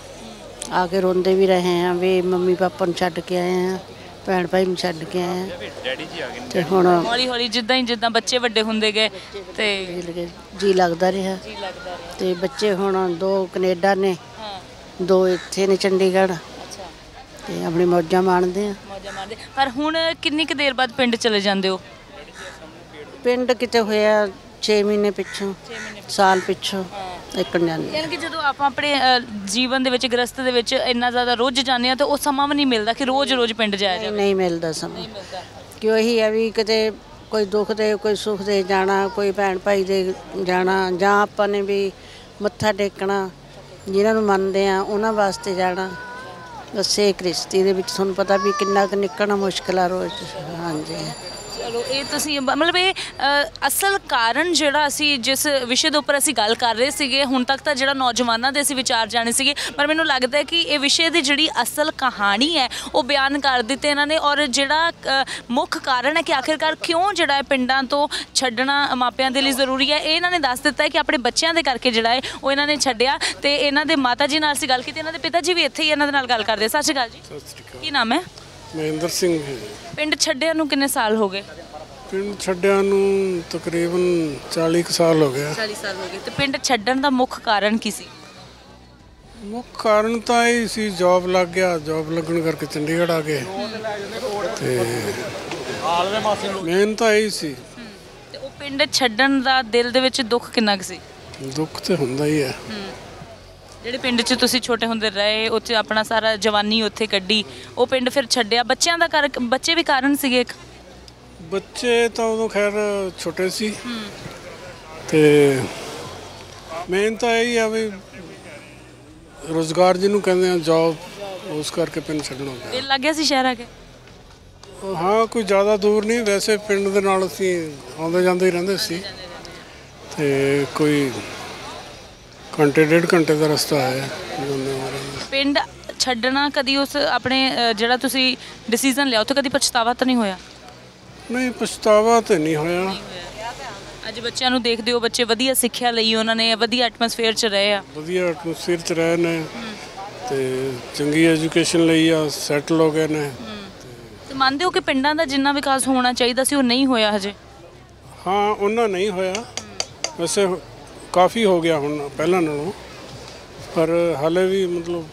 ਆ ਕੇ ਰੋਂਦੇ ਵੀ ਰਹੇ ਆ ਵੀ ਮੰਮੀ ਪਾਪਾ ਨੂੰ ਛੱਡ ਕੇ ਆਏ ਆ। ਭੈਣ ਭਾਈ ਨੂੰ ਛੱਡ ਕੇ ਆਏ ਆ। ਡੈਡੀ ਜੀ ਆ ਗਏ ਤੇ ਹੁਣ ਹੌਲੀ ਹੌਲੀ ਜਿੱਦਾਂ ਹੀ ਜਿੱਦਾਂ ਬੱਚੇ ਵੱਡੇ ਹੁੰਦੇ ਗਏ ਤੇ ਜੀ ਲੱਗਦਾ ਰਿਹਾ। ਜੀ ਲੱਗਦਾ ਰਿਹਾ। ਤੇ ਬੱਚੇ ਹੁਣ ਦੋ ਕੈਨੇਡਾ ਨੇ ਦੋ ਇੱਥੇ ਨੇ ਚੰਡੀਗੜ੍ਹ। ਅੱਛਾ। ਤੇ ਆਪਣੀ ਮੌਜਾਂ ਮਾਣਦੇ ਆ। ਮੌਜਾਂ ਪਰ ਹੁਣ ਕਿੰਨੀ ਕੁ ਦੇਰ ਬਾਅਦ ਪਿੰਡ ਚਲੇ ਜਾਂਦੇ ਹੋ? ਪਿੰਡ ਕਿਤੇ ਹੋਇਆ 6 ਮਹੀਨੇ ਪਿੱਛੋਂ ਸਾਲ ਪਿੱਛੋਂ। ਇੱਕਣ ਜਾਂਦੇ ਯਾਨੀ ਕਿ ਜਦੋਂ ਆਪਾਂ ਆਪਣੇ ਅ, ਜੀਵਨ ਦੇ ਵਿੱਚ ਗ੍ਰਸਤ ਦੇ ਵਿੱਚ ਇੰਨਾ ਜ਼ਿਆਦਾ ਰੁੱਝ ਜਾਂਦੇ ਆ ਤਾਂ ਉਹ ਸਮਾਂ ਵੀ ਨਹੀਂ ਮਿਲਦਾ ਕਿ ਰੋਜ਼-ਰੋਜ਼ ਪਿੰਡ ਜਾਇਆ ਨਹੀਂ- ਜਾਵੇ। ਨਹੀਂ ਮਿਲਦਾ ਸਮਾਂ। ਨਹੀਂ ਮਿਲਦਾ। ਕਿ ਉਹੀ ਹੈ ਵੀ ਕਿਤੇ ਕੋਈ ਦੁੱਖ ਦੇ ਕੋਈ ਸੁੱਖ ਦੇ ਜਾਣਾ ਕੋਈ ਭੈਣ ਭਾਈ ਦੇ ਜਾਣਾ ਜਾਂ ਆਪਾਂ ਨੇ ਵੀ ਮੱਥਾ ਟੇਕਣਾ ਜਿਨ੍ਹਾਂ ਨੂੰ ਮੰਨਦੇ ਆ ਉਹਨਾਂ ਵਾਸਤੇ ਜਾਣਾ ਦੱਸੇ ਕ੍ਰਿਸਤੀ ਦੇ ਵਿੱਚ ਤੁਹਾਨੂੰ ਪਤਾ ਵੀ ਕਿੰਨਾ ਕੁ ਨਿਕਲਣਾ ਮੁਸ਼ਕਲ ਆ ਰੋਜ਼। ਹਾਂਜੀ। ਚਲੋ ਇਹ ਤੁਸੀਂ ਬ- ਮਤਲਬ ਇਹ ਅ, ਅਸਲ ਕਾਰਨ ਜਿਹੜਾ ਅਸੀਂ ਜਿਸ ਵਿਸ਼ੇ ਦੇ ਉੱਪਰ ਅਸੀਂ ਗੱਲ ਕਰ ਰਹੇ ਸੀਗੇ ਹੁਣ ਤੱਕ ਤਾਂ ਜਿਹੜਾ ਨੌਜਵਾਨਾਂ ਦੇ ਅਸੀਂ ਵਿਚਾਰ ਜਾਣੇ ਸੀਗੇ ਪਰ ਮੈਨੂੰ ਲੱਗਦਾ ਹੈ ਕਿ ਇਹ ਵਿਸ਼ੇ ਦੀ ਜਿਹੜੀ ਅਸਲ ਕਹਾਣੀ ਹੈ ਉਹ ਬਿਆਨ ਕਰ ਦਿੱਤੇ ਇਹਨਾਂ ਨੇ ਔਰ ਜਿਹੜਾ ਅ, ਮੁੱਖ ਕਾਰਨ ਹੈ ਕਿ ਆਖਿਰਕਾਰ ਕਿਉਂ ਜਿਹੜਾ ਹੈ ਪਿੰਡਾਂ ਤੋਂ ਛੱਡਣਾ ਮਾਪਿਆਂ ਦੇ ਲਈ ਜ਼ਰੂਰੀ ਹੈ ਇਹ ਇਹਨਾਂ ਨੇ ਦੱਸ ਦਿੱਤਾ ਹੈ ਕਿ ਆਪਣੇ ਬੱਚਿਆਂ ਦੇ ਕਰਕੇ ਜਿਹੜਾ ਹੈ ਉਹ ਇਹਨਾਂ ਨੇ ਛੱਡਿਆ ਤੇ ਇਹਨਾਂ ਦੇ ਮਾਤਾ ਜੀ ਨਾਲ ਅਸੀਂ ਗੱਲ ਕੀਤੀ ਇਹਨਾਂ ਦੇ ਪਿਤਾ ਜੀ ਵੀ ਇੱਥੇ ਹੀ ਇਹਨਾਂ ਦੇ ਨਾਲ ਗੱਲ ਕਰਦੇ ਸਤਿ ਸ਼੍ਰੀ ਅਕਾਲ ਜੀ। ਸਤਿ ਸ੍ਰੀ ਅਕਾਲ। ਕੀ ਨਾਮ ਹੈ? ਮਹਿੰਦਰ ਸਿੰਘ ਹੈ। ਪਿੰਡ ਛੱਡਿਆਂ ਨੂੰ ਕਿੰਨੇ ਸਾਲ ਹੋ ਗਏ? ਪਿੰਡ ਛੱਡਿਆਂ ਨੂੰ ਤਕਰੀਬਨ 40 ਕੁ ਸਾਲ ਹੋ ਗਿਆ। 40 ਸਾਲ ਹੋ ਗਏ। ਤੇ ਪਿੰਡ ਛੱਡਣ ਦਾ ਮੁੱਖ ਕਾਰਨ ਕੀ ਸੀ? ਮੁੱਖ ਕਾਰਨ ਤਾਂ ਇਹ ਸੀ ਜੌਬ ਲੱਗ ਗਿਆ। ਜੌਬ ਲੱਗਣ ਕਰਕੇ ਚੰਡੀਗੜ੍ਹ ਆ ਗਏ। ਤੇ ਮੇਨ ਤਾਂ ਇਹ ਸੀ। ਤੇ ਉਹ ਪਿੰਡ ਛੱਡਣ ਦਾ ਦਿਲ ਦੇ ਵਿੱਚ ਦੁੱਖ ਕਿੰਨਾ ਕੁ ਸੀ? ਦੁੱਖ ਤੇ ਹੁੰਦਾ ਹੀ। ਹੈ। ਜਿਹੜੇ ਪਿੰਡ 'ਚ ਤੁਸੀਂ ਛੋਟੇ ਹੁੰਦੇ ਰਹੇ ਉੱਥੇ ਆਪਣਾ ਸਾਰਾ ਜਵਾਨੀ ਉੱਥੇ ਕੱਢੀ ਉਹ ਪਿੰਡ ਫਿਰ ਛੱਡਿਆ। ਬੱਚਿਆਂ ਦਾ ਕਰ ਬੱਚੇ ਵੀ ਕਾਰਨ ਸੀਗੇ ਇੱਕ? ਬੱਚੇ ਤਾਂ ਉਦੋਂ ਖੈਰ ਛੋਟੇ ਸੀ। ਤੇ ਮੇਨ ਤਾਂ ਇਹ ਹੀ ਆ ਵੀ ਰੋਜ਼ਗਾਰ ਜਿਹਨੂੰ ਕਹਿੰਦੇ ਆ ਜੌਬ ਉਸ ਕਰਕੇ ਪਿੰਡ ਛੱਡਣਾ ਪਿਆ ਦਿਲ ਲੱਗ ਗਿਆ ਸੀ ਸ਼ਹਿਰ ਆ ਕੇ? ਹਾਂ ਕੋਈ ਜ਼ਿਆਦਾ ਦੂਰ ਨਹੀਂ। ਵੈਸੇ ਪਿੰਡ ਦੇ ਨਾਲ ਅਸੀਂ ਆਉਂਦੇ ਜਾਂਦੇ ਹੀ ਰਹਿੰਦੇ ਸੀ। ਤੇ ਕੋਈ ਘੰਟੇ ਡੇਢ ਘੰਟੇ ਦਾ ਰਸਤਾ ਹੈ ਪਿੰਡ ਛੱਡਣਾ ਕਦੀ ਉਸ ਆਪਣੇ ਅ, ਜਿਹੜਾ ਤੁਸੀਂ ਡਿਸੀਜਨ ਲਿਆ ਉੱਥੇ ਕਦੀ ਪਛਤਾਵਾ ਤਾਂ ਨਹੀਂ ਹੋਇਆ? ਨਹੀਂ ਪਛਤਾਵਾ ਤੇ ਨਹੀਂ ਹੋਇਆ। ਅੱਜ ਬੱਚਿਆਂ ਨੂੰ ਦੇਖਦੇ ਹੋ ਬੱਚੇ ਵਧੀਆ ਸਿੱਖਿਆ ਲਈ ਉਹਨਾਂ ਨੇ ਵਧੀਆ ਐਟਮੋਸਫੇਅਰ 'ਚ ਰਹੇ ਆ। ਵਧੀਆ ਐਟਮੋਸਫੀਅਰ ਚ ਰਹੇ ਨੇ ਤੇ ਚੰਗੀ ਐਜੂਕੇਸ਼ਨ ਲਈ ਆ ਸੈਟਲ ਹੋ ਗਏ ਨੇ ਤੇ ਮੰਨਦੇ ਹੋ ਕਿ ਪਿੰਡਾਂ ਦਾ ਜਿੰਨਾ ਵਿਕਾਸ ਹੋਣਾ ਚਾਹੀਦਾ ਸੀ ਉਹ ਨਹੀਂ ਹੋਇਆ ਹਜੇ? ਹਾਂ ਉਹਨਾਂ ਨਹੀਂ ਹੋਇਆ। ਵੈਸੇ ਕਾਫੀ ਹੋ ਗਿਆ ਹੁਣ ਪਹਿਲਾਂ ਨਾਲੋਂ ਪਰ ਹਾਲੇ ਵੀ ਮਤਲਬ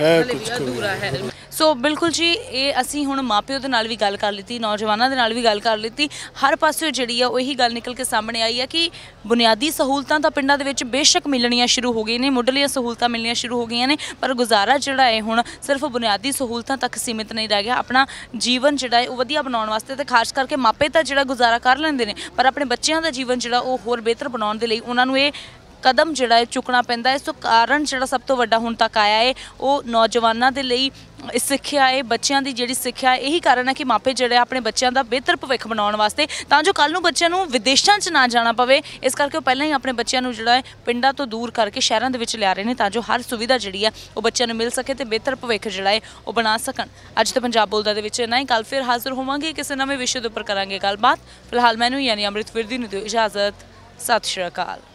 ਹੈ ਕੁਝ ਕਮੀ। ਸੋ ਬਿਲਕੁਲ ਜੀ, ਇਹ ਅਸੀਂ ਹੁਣ ਮਾਪਿਓ ਦੇ ਨਾਲ ਵੀ ਗੱਲ ਕਰ ਲਿੱਤੀ ਨੌਜਵਾਨਾਂ ਦੇ ਨਾਲ ਵੀ ਗੱਲ ਕਰ ਲਿੱਤੀ ਹਰ ਪਾਸੇ ਜਿਹੜੀ ਆ, ਉਹ ਇਹੀ ਗੱਲ ਨਿਕਲ ਕੇ ਸਾਹਮਣੇ ਆਈ ਹੈ ਕਿ ਬੁਨਿਆਦੀ ਸਹੂਲਤਾਂ ਤਾਂ ਪਿੰਡਾਂ ਦੇ ਵਿੱਚ ਬੇਸ਼ੱਕ ਮਿਲਣੀਆਂ ਸ਼ੁਰੂ ਹੋ ਗਈਆਂ ਨੇ, ਮੁੱਢਲੀਆਂ ਸਹੂਲਤਾਂ ਮਿਲਣੀਆਂ ਸ਼ੁਰੂ ਹੋ ਗਈਆਂ ਨੇ, ਪਰ ਗੁਜ਼ਾਰਾ ਜਿਹੜਾ ਹੈ ਹੁਣ ਸਿਰਫ ਬੁਨਿਆਦੀ ਸਹੂਲਤਾਂ ਤੱਕ ਸੀਮਿਤ ਨਹੀਂ ਰਹਿ ਗਿਆ। ਆਪਣਾ ਜੀਵਨ ਜਿਹੜਾ ਹੈ, ਉਹ ਵਧੀਆ ਬਣਾਉਣ ਵਾਸਤੇ ਤੇ ਖਾਸ ਕਰਕੇ ਮਾਪੇ ਤਾਂ ਜਿਹੜਾ ਗੁਜ਼ਾਰਾ ਕਰ ਲੈਂਦੇ ਨੇ, ਪਰ ਆਪਣੇ ਬੱਚਿਆਂ ਦਾ ਜੀਵਨ ਜਿਹੜਾ ਉਹ ਹੋਰ ਬਿਹਤਰ ਬਣਾਉਣ ਦੇ ਲਈ ਉਹਨਾਂ ਨੂੰ ਇਹ ਕਦਮ ਜਿਹੜਾ ਹੈ ਚੁੱਕਣਾ ਪੈਂਦਾ ਹੈ। ਸੋ ਕਾਰਨ ਜਿਹੜਾ ਸਭ ਤੋਂ ਵੱਡਾ ਹੁਣ ਤੱਕ ਆਇਆ ਹੈ, ਉਹ ਨੌਜਵਾਨਾਂ ਦੇ ਲਈ ਸਿੱਖਿਆ ਹੈ, ਬੱਚਿਆਂ ਦੀ ਜਿਹੜੀ ਸਿੱਖਿਆ ਹੈ, ਇਹੀ ਕਾਰਨ ਹੈ ਕਿ ਮਾਪੇ ਜਿਹੜੇ ਆਪਣੇ ਬੱਚਿਆਂ ਦਾ ਬਿਹਤਰ ਭਵਿੱਖ ਬਣਾਉਣ ਵਾਸਤੇ ਤਾਂ ਜੋ ਕੱਲ ਨੂੰ ਬੱਚਿਆਂ ਨੂੰ ਵਿਦੇਸ਼ਾਂ 'ਚ ਨਾ ਜਾਣਾ ਪਵੇ, ਇਸ ਕਰਕੇ ਉਹ ਪਹਿਲਾਂ ਹੀ ਆਪਣੇ ਬੱਚਿਆਂ ਨੂੰ ਜਿਹੜਾ ਹੈ ਪਿੰਡਾਂ ਤੋਂ ਦੂਰ ਕਰਕੇ ਸ਼ਹਿਰਾਂ ਦੇ ਵਿੱਚ ਲਿਆ ਰਹੇ ਨੇ ਤਾਂ ਜੋ ਹਰ ਸੁਵਿਧਾ ਜਿਹੜੀ ਹੈ ਉਹ ਬੱਚਿਆਂ ਨੂੰ ਮਿਲ ਸਕੇ ਤੇ ਬਿਹਤਰ ਭਵਿੱਖ ਜਿਹੜਾ ਹੈ ਉਹ ਬਣਾ ਸਕਣ। ਅੱਜ ਤੇ ਪੰਜਾਬ ਬੋਲਦਾ ਦੇ ਵਿੱਚ ਇੰਨਾ ਹੀ। ਕੱਲ ਫਿਰ ਹਾਜ਼ਰ ਹੋਵਾਂਗੇ ਕਿਸੇ ਨਵੇਂ ਵਿਸ਼ੇ ਦੇ ਉੱਪਰ ਕਰਾਂਗੇ ਗੱਲਬਾਤ। ਫਿਲਹਾਲ ਮੈਨੂੰ ਯਾਨੀ ਅੰਮ੍ਰਿਤ ਫਿਰਦੀ ਨੂੰ ਦਿਓ ਇਜਾਜ਼ਤ। ਸਤਿ ਸ਼੍ਰੀ ਅਕਾਲ।